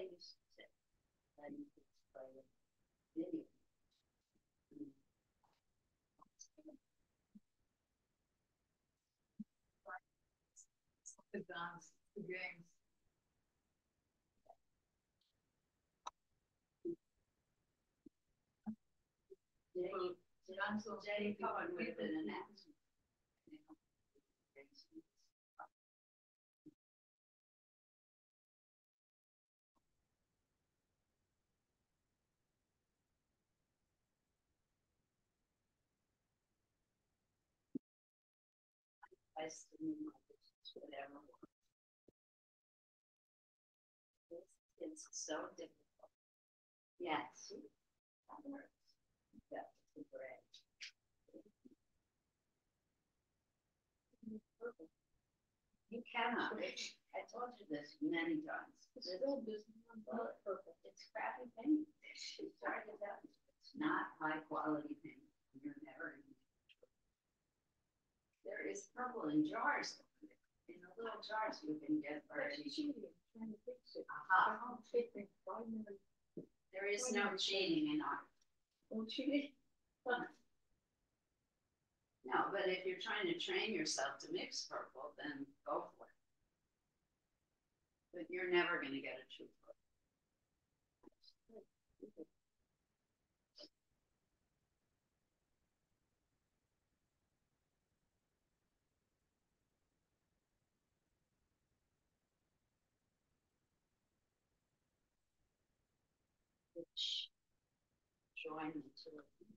To say, that you could play a video. The guns, the games. Jenny, Jenny have been an actor. I still need my business, whatever. It's, so difficult. Yes. That works. That's the bread. You cannot. I told you this many times. It's still business. Well, it's crappy paint. To tell you, it's not high quality paint. You're never. gonna get it. There is purple in jars. In the little jars you can get That's already. cheating, trying to fix it. Uh-huh. Aha. I don't take it five minutes. There is no cheating in art. Oh, cheating? No, but if you're trying to train yourself to mix purple, then go for it. But you're never gonna get a true purple. Which join the two of them.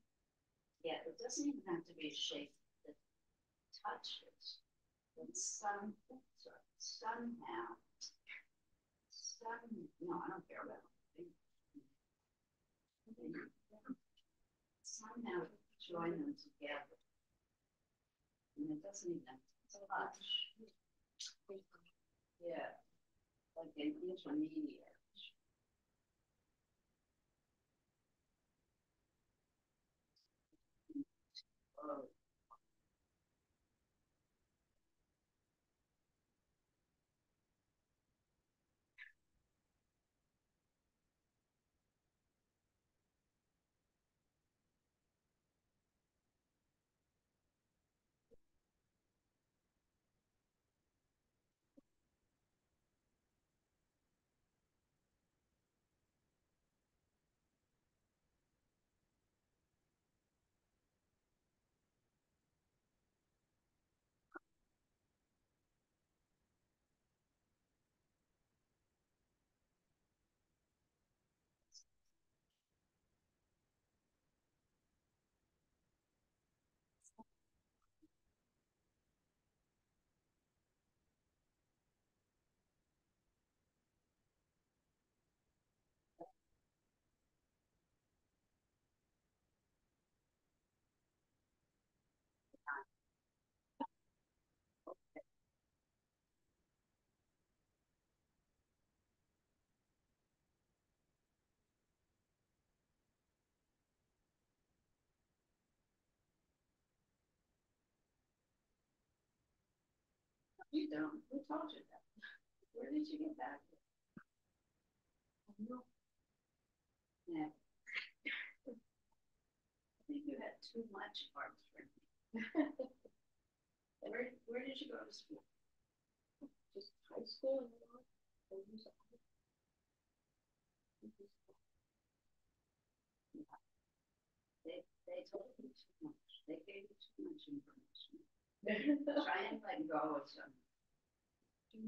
Yeah, it doesn't even have to be a shape that touches. But some, somehow. Some, no, I don't care about. it. Somehow join them together. And it doesn't even have to touch. Yeah. Like an intermediary. You don't. Who told you that? Where did you get that? No. Yeah. I think you had too much art for me. Where, where did you go to school? Just high school and then on. I was at- They, they told you too much. They gave you too much information. Try and let go of some. No,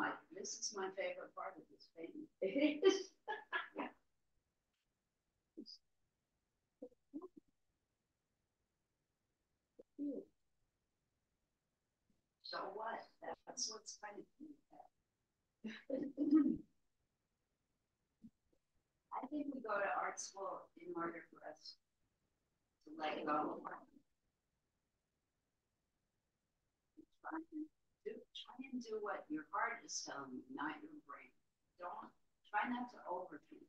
I, this is my favorite part of this painting. It is. So what? That's what's kind of. I think we go to art school in order for us to let go. Try and do, try and do what your heart is telling you, not your brain. Don't, try not to overthink.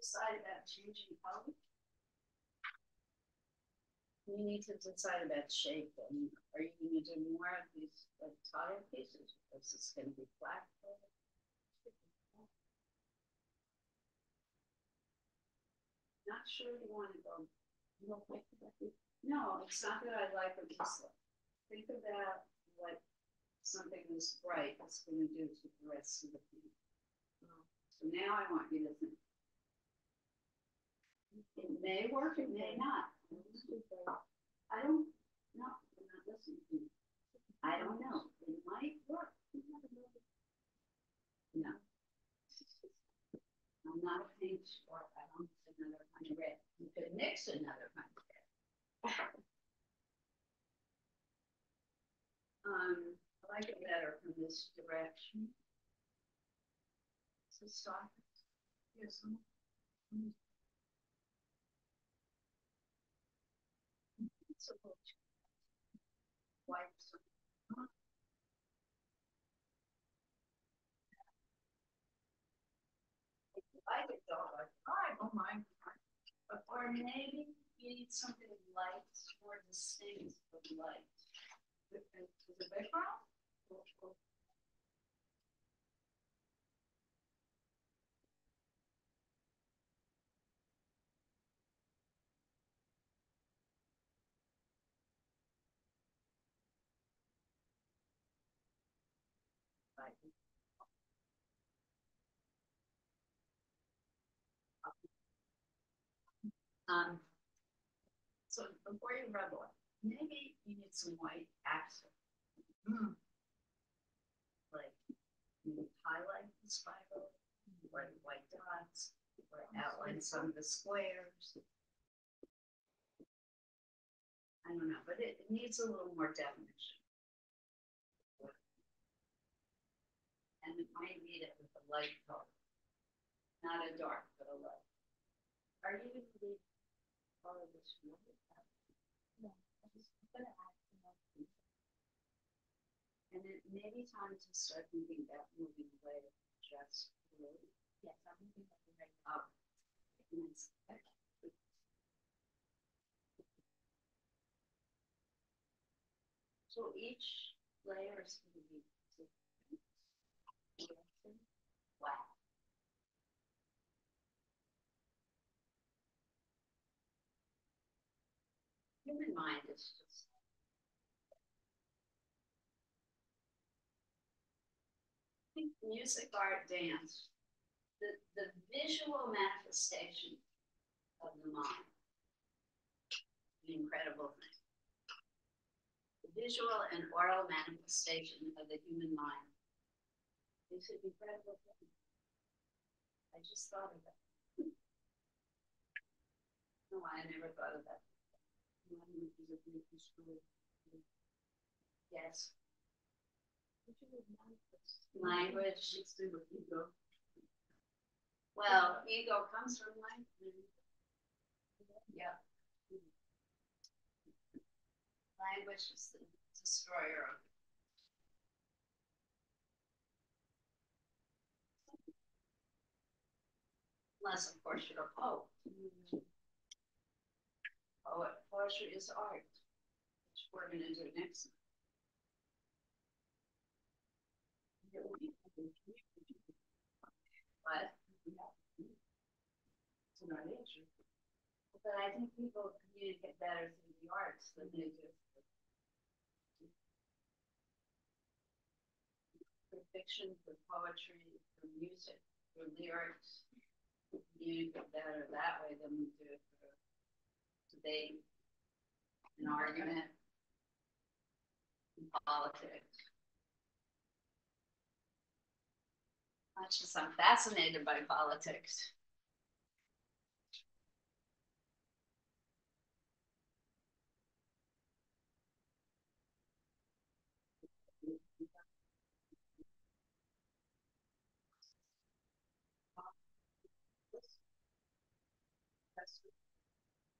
decide about changing color? You need to decide about shape and are you gonna do more of these like tile pieces? Is this gonna be flat? Not sure you go. don't like that? No, it's not that I like or dislike. Think about what something that's bright is gonna do to the rest of the thing. So now I want you to think. It may work, it may not. I don't know, I'm not listening to you. I don't know, it might work. No. I'm not a paint sport, I don't mix another kind of red, you could mix another kind of red. Um, I like it better from this direction. So start. Yes. So. White. I could go like, I don't mind. But or maybe you need something light, more distinct with light. Is it background? Um, so before you rub oil, maybe you need some white accent. Mm. Like you highlight the spiral, or the white dots, or outline some of the squares. I don't know, but it, it needs a little more definition. And it might need it with a light color, not a dark, but a light. Are you gonna be part And it may be time to start thinking about moving away just. Yes, I'm of the right up. So each layer is going to be Wow. Human mind is just. Music, art, dance, the, the visual manifestation of the mind. An incredible thing. The visual and oral manifestation of the human mind it's an incredible thing. I just thought of that. No, I never thought of that. Yes. Language. Ego. Well, ego comes from language. Yeah. Language is the destroyer of Unless, of course, you're a pope. Poet, poetry is art, which we're gonna do next. But, in our nature. but I think people communicate better through the arts than they do. For fiction, for poetry, for music, for lyrics, communicate better that way than we do for debate, an argument, politics. Much as I'm fascinated by politics. Noam Chomsky. eighty. or eighty, And she can still get, and, uh, early Alzheimer's without four years with Alzheimer's, but when she gets to the piano, she can say Chopin, Mozart, you name it, she can play all the, on the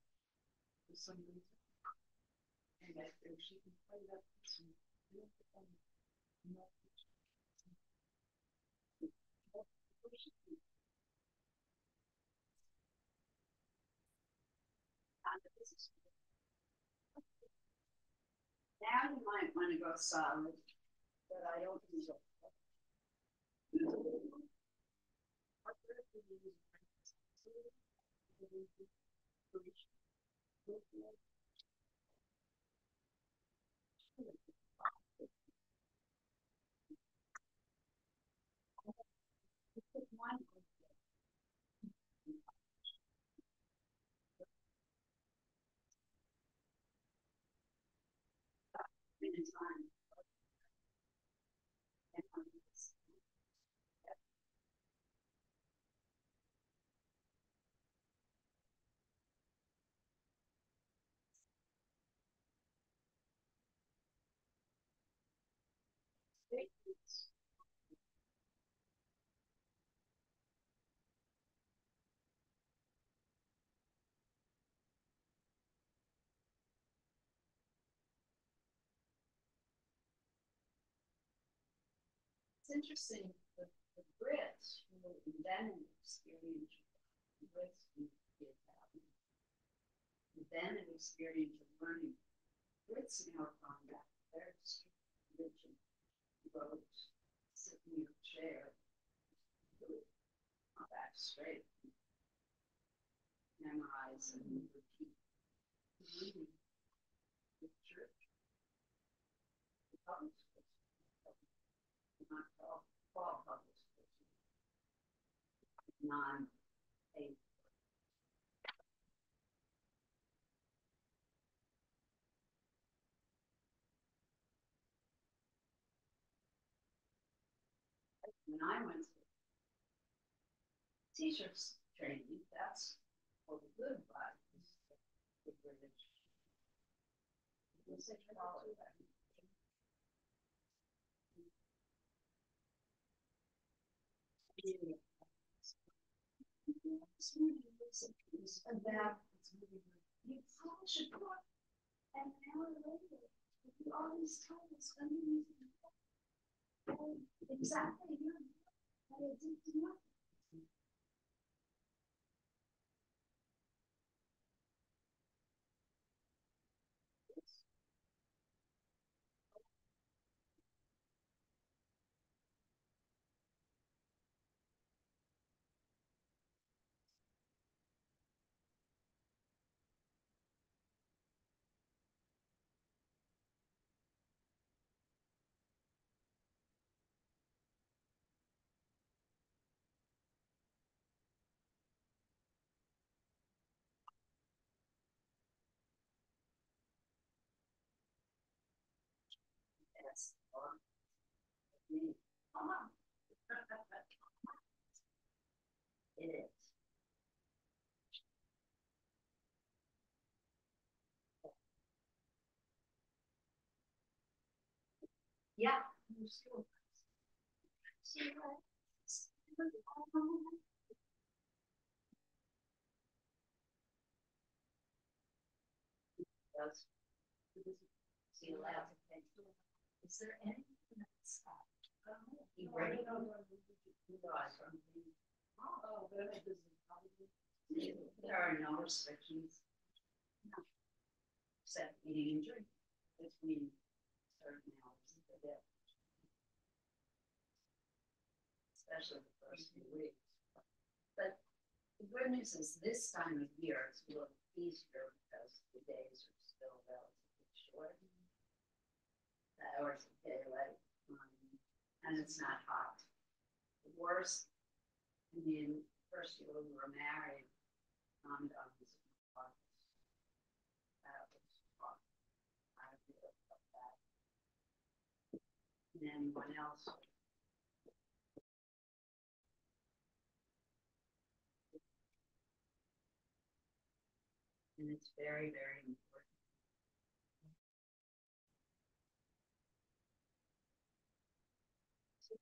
for some reason. And if she can play that, Now you might want to go solid, but I don't think so in time. It's interesting, the, the Brits who invented experience, the Brits did that, invented experience of learning. Brits now have gone back, they're religion, roads, sitting in a chair, not back straight. Memorize and repeat. Reading the church. The public schools not all, all public schools. Non. When I went to teachers training, that's for the good part. the British. It's a quality. About you probably should put an hour later with all these titles underneath. the. And Exactly, yeah. And it did nothing. Yeah. Is there anything that's? You ready? There are no restrictions. Except eating and drinking, between certain hours of the day. Especially the first few weeks. But the good news is this time of year it's a little easier because the days are still relatively short. Hours of um, and it's not hot. The worst, I mean, first year we were married, um, the office. That was fun. I really love that. And anyone else? And it's very, very important. It's a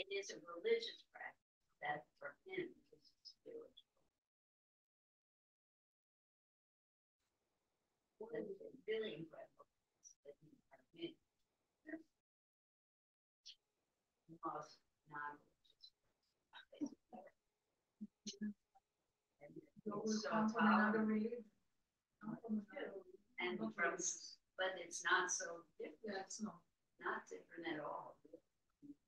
is a religious practice that for him is spiritual. What is really incredible is that he in most non-religious. And so tolerant. And from, but it's not so different, Yeah, it's not. not different at all.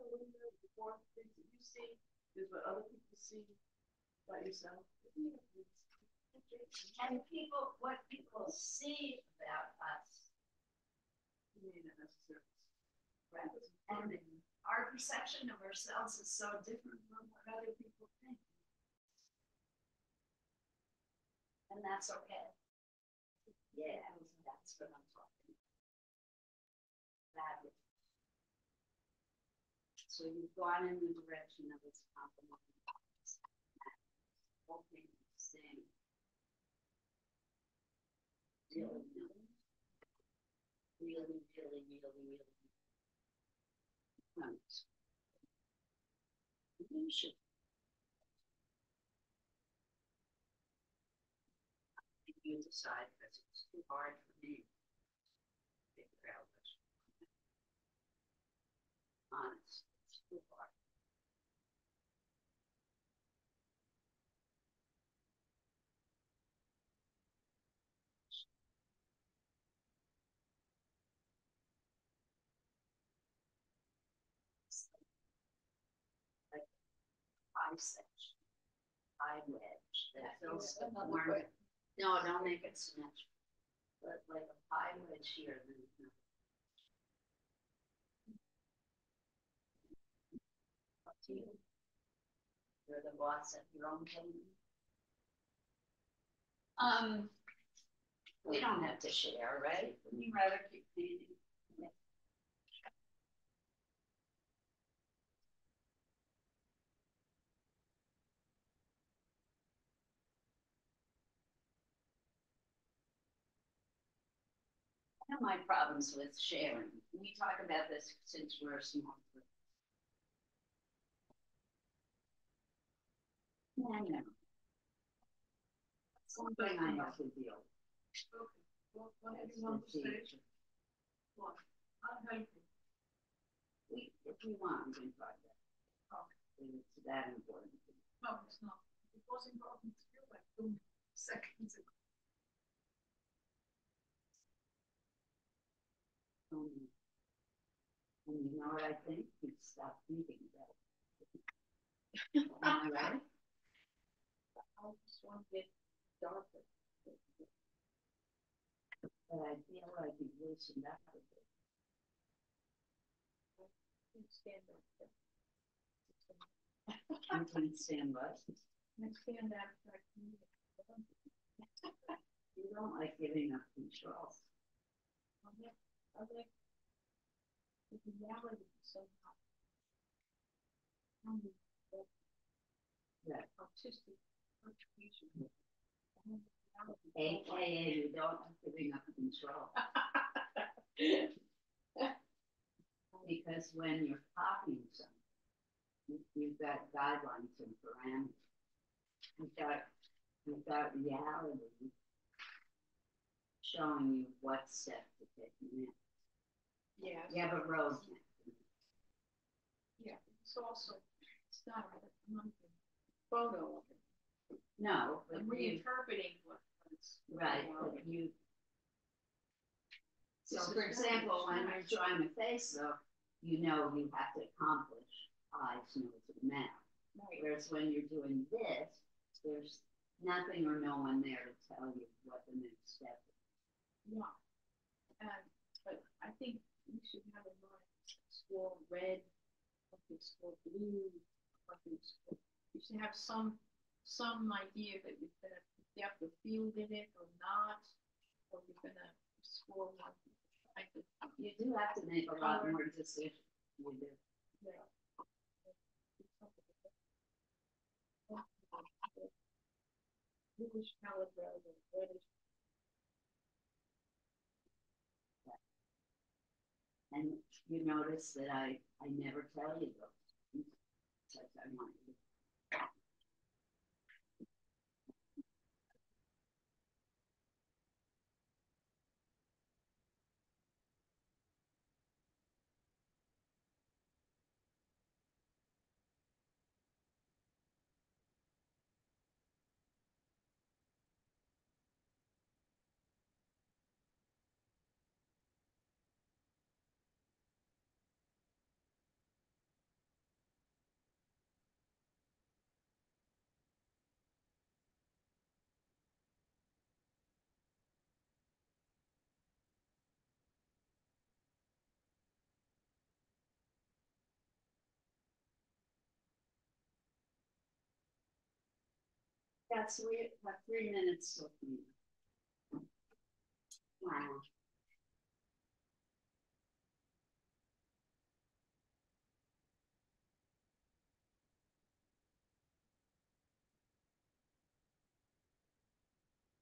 I don't see it. So when you're the one things that you see is what other people see about yourself. And people, what people see about us, You may not necessarily. right, and our perception of ourselves is so different from what other people think. And that's okay. Yeah, that's what I'm talking about. Fabulous. So you've gone in the direction of its compromise. Hoping, saying. Really, really. Really, really, really. Nice. You should. You decide, because it's too hard for me. out what's. Honest, it's too hard. Like Section, eye wedge, that corner. way. No, don't make it symmetrical, but like a eye wedge here, then. no. Up to you. You're the boss of your own painting. Um, we don't have to share, right? Would you rather keep painting? Have my problems with sharing. We talk about this since we're small. Yeah, I know. Something I have to deal. with. What, what That's do want to the say? future. What? I'll help. We, if you want, we can try that. If It's that important. No, it's not. It was important to you like two seconds ago. Um, And you know what I think? You stop eating it. Am I right? I just want to get darker. But I feel like you loosened up a bit. Can't stand that. You can stand what? Can't stand that. like, You don't like giving up control. I like, I like the reality somehow. Um, Yeah. Artistic contribution. I want the reality. AKA, you don't like giving up control. Because when you're copying something, you- you've got guidelines and parameters. You've got, you've got reality showing you what step to take next. Yeah. You have a roadmap. Yeah, it's also, it's not a monthly photo of it. No, but reinterpreting what it's. right, but you. So for example, when you're drawing a face though, you know you have to accomplish eyes, nose, and mouth. Right, Whereas when you're doing this, there's nothing or no one there to tell you what the next step is. Yeah. And, but I think we should have a mind, explore red, like explore blue, like explore. You should have some, some idea that you're gonna depth of field in it or not, or you're gonna explore one. I could, You do have to make a lot more decisions. You do. yeah. Bluish colored rather than reddish. And you notice that I, I never tell you those. Because I want you. That's we have three minutes. Wow.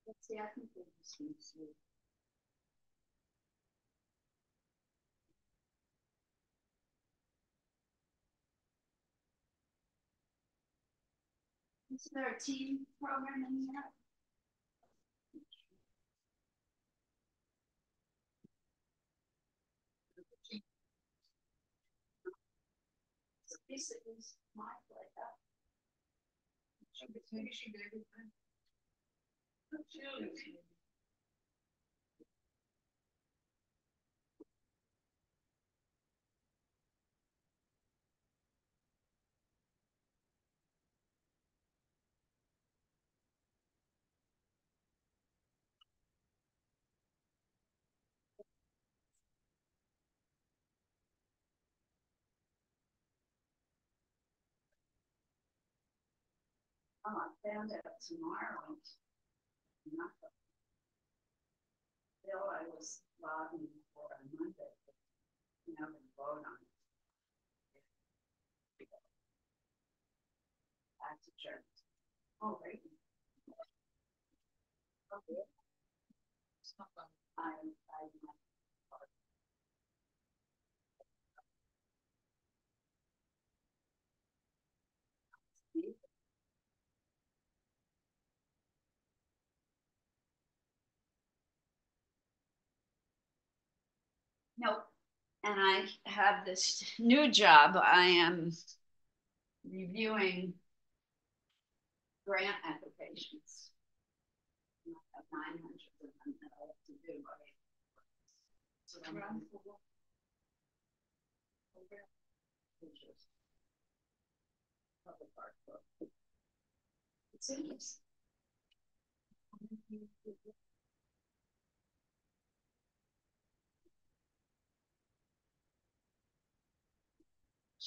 Let's see, I think we're just gonna see. Is there a team program in here? This is my up. Maybe she did it. Found out tomorrow. Nothing. Bill, I was lobbying for on Monday. You know, the vote on it. Back to church. Oh, right. Okay, fun. I, I. and I have this new job. I am reviewing grant applications. I have nine hundred of them that I have to do. So I'm art book. It's interesting.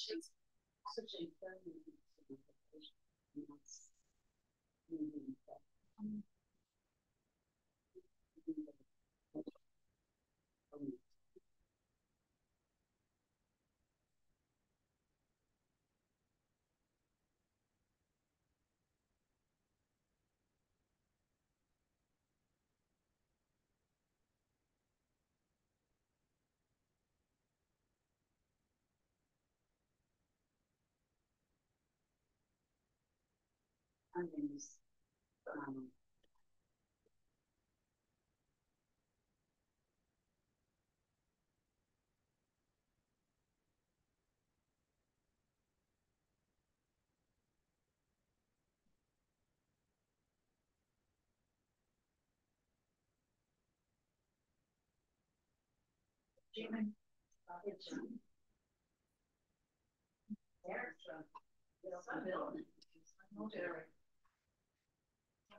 She's friendly. Onions. Um, Jim. There's a, there's a building. No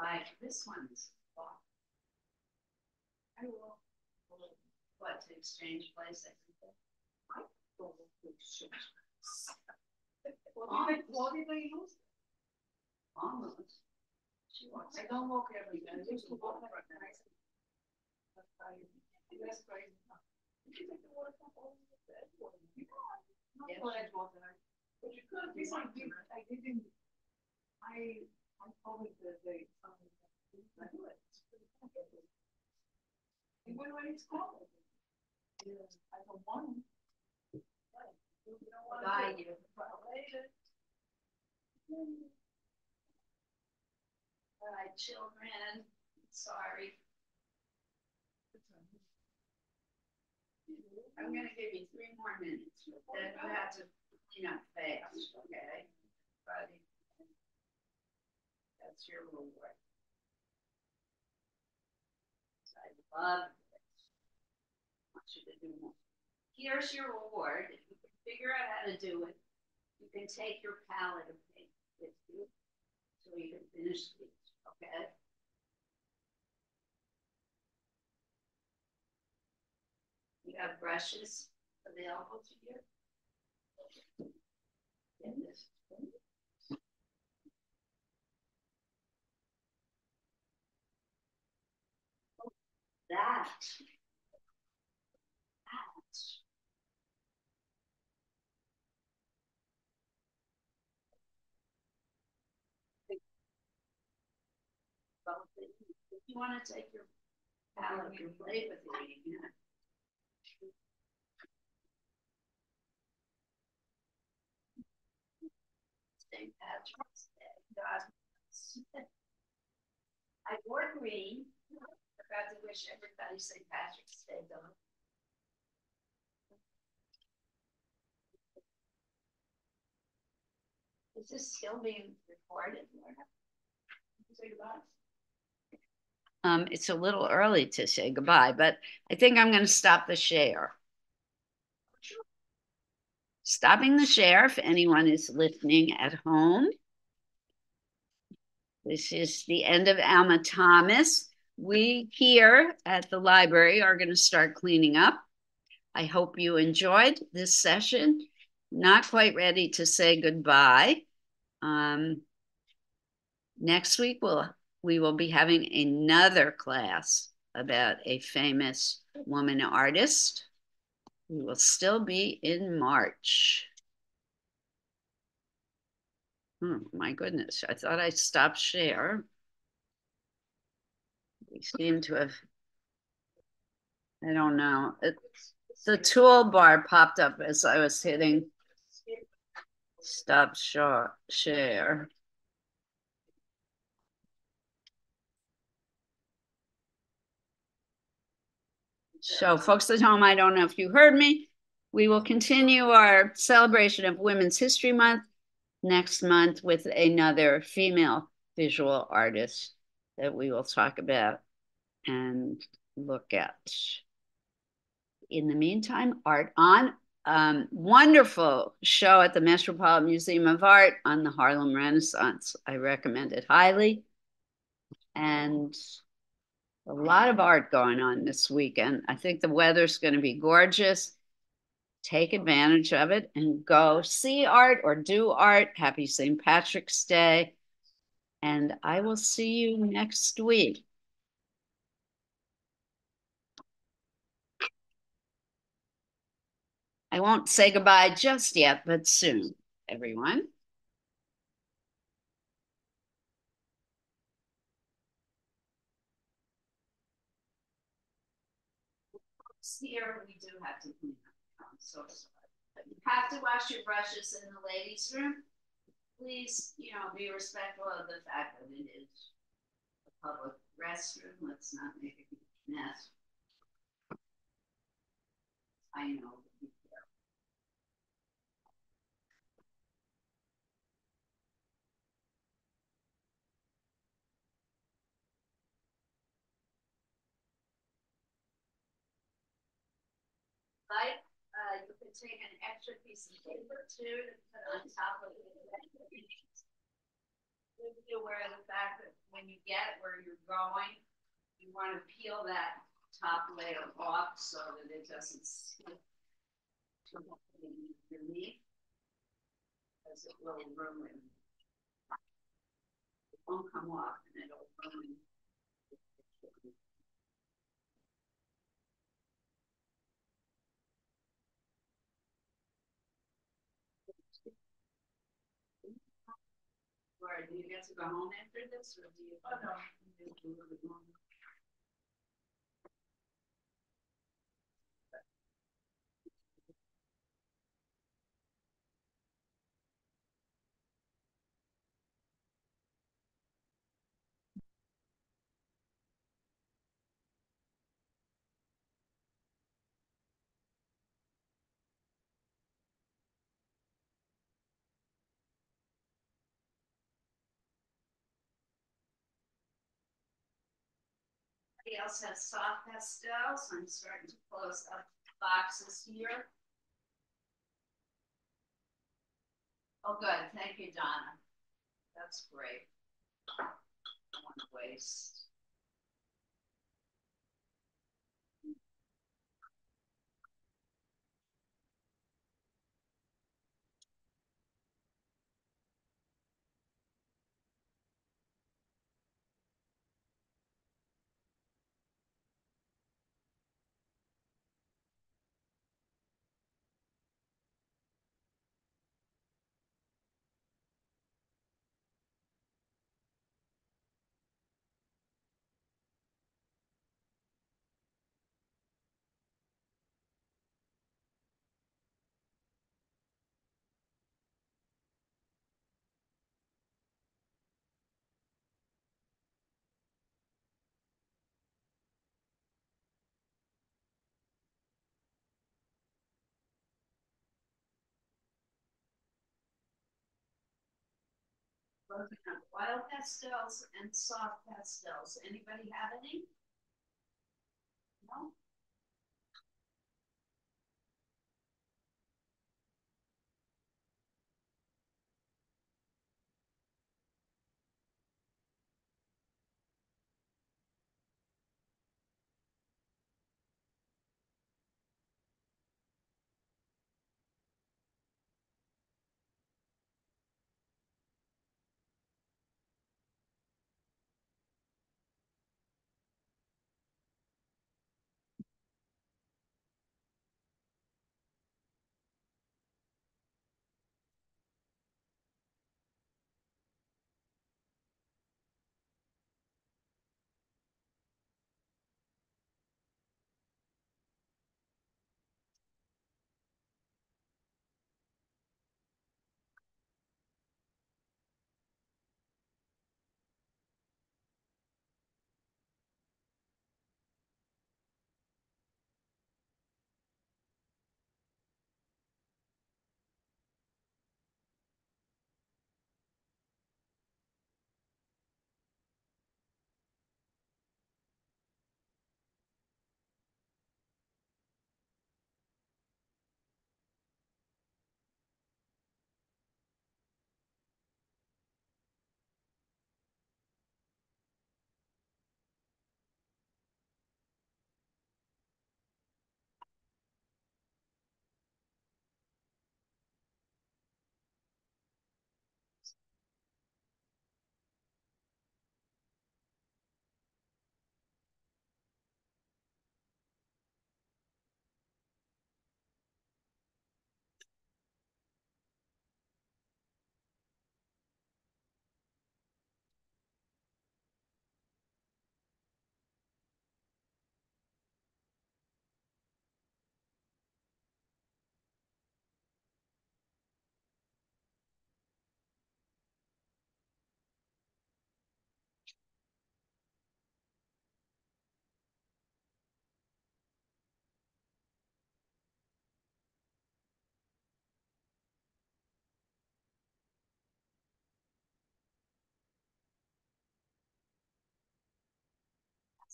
Like this one's. I will. What, to exchange place? Well, did they, well, did they use? Almost. She wants. I don't walk every day, I used to walk right now. That's crazy. You can take the water from all the bed. You know, I'm Yes. not I walked there. But you could, I didn't, I, Do it. It's. Yeah, I don't want. Bye. to. Right, children, sorry. I'm gonna give you three more minutes, then you have to clean up fast, okay? That's your reward. I love this. I want you to do more. Here's your reward. If you can figure out how to do it, you can take your palette of paint with you so you can finish these, okay? You have brushes available to you? In this. That. Well, if you wanna take your palette and play with it, you can. St. Patrick's Day. I wore green, forgot to wish everybody St. Patrick's Day though. Is this still being recorded? Say goodbye. Um, it's a little early to say goodbye, but I think I'm gonna stop the share. Stopping the share if anyone is listening at home. This is the end of Alma Thomas. We here at the library are gonna start cleaning up. I hope you enjoyed this session. not quite ready to say goodbye. Um, next week we'll we will be having another class about a famous woman artist. We will still be in March. Oh my goodness, I thought I stopped share. Seem to have, I don't know. It, the toolbar popped up as I was hitting stop share. So, folks at home, I don't know if you heard me. We will continue our celebration of Women's History Month next month with another female visual artist that we will talk about and look at. In the meantime, Art On, um, wonderful show at the Metropolitan Museum of Art on the Harlem Renaissance. I recommend it highly. And a lot of art going on this weekend. I think the weather's going to be gorgeous. Take advantage of it and go see art or do art. Happy St. Patrick's Day. And I will see you next week. I won't say goodbye just yet, but soon, everyone. Here we do have to clean up. I'm so sorry. You have to wash your brushes in the ladies' room. Please, you know, be respectful of the fact that it is a public restroom. Let's not make a mess. I know. Like, uh, you can take an extra piece of paper too to put on top of it. Be aware of the fact that when you get where you're going, you want to peel that top layer off so that it doesn't slip too underneath. Because it will ruin. It won't come off and it'll ruin. Or do you get to go home after this or do you? Oh, no. Anybody else has soft pastels? I'm starting to close up boxes here. Oh, good. Thank you, Donna. That's great. One waste. Both have wild pastels and soft pastels. Anybody have any? No?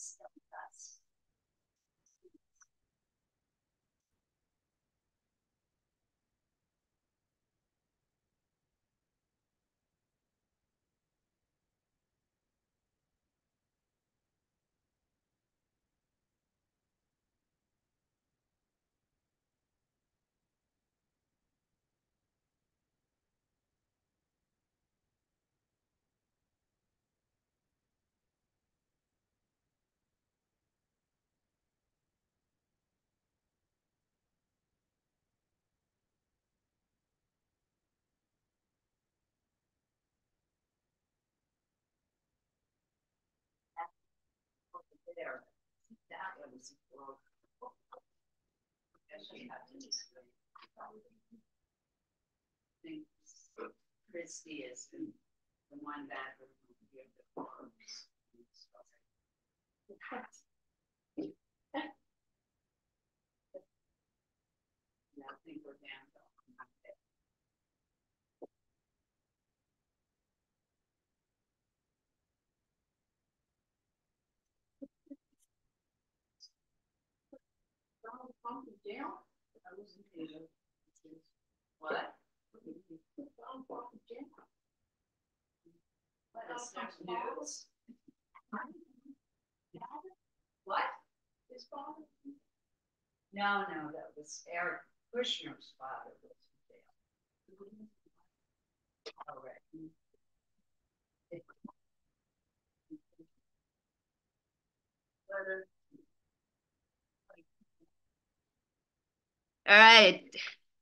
There, that was. Think is the, the one that. would give the forms. Yeah, I think we're down to. What? News? What? His father. No, no, that was Eric Kushner's father was in jail. All right. All right,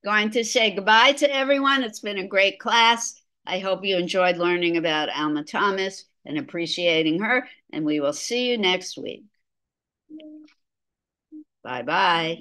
going to say goodbye to everyone. It's been a great class. I hope you enjoyed learning about Alma Thomas and appreciating her, and we will see you next week. Bye bye.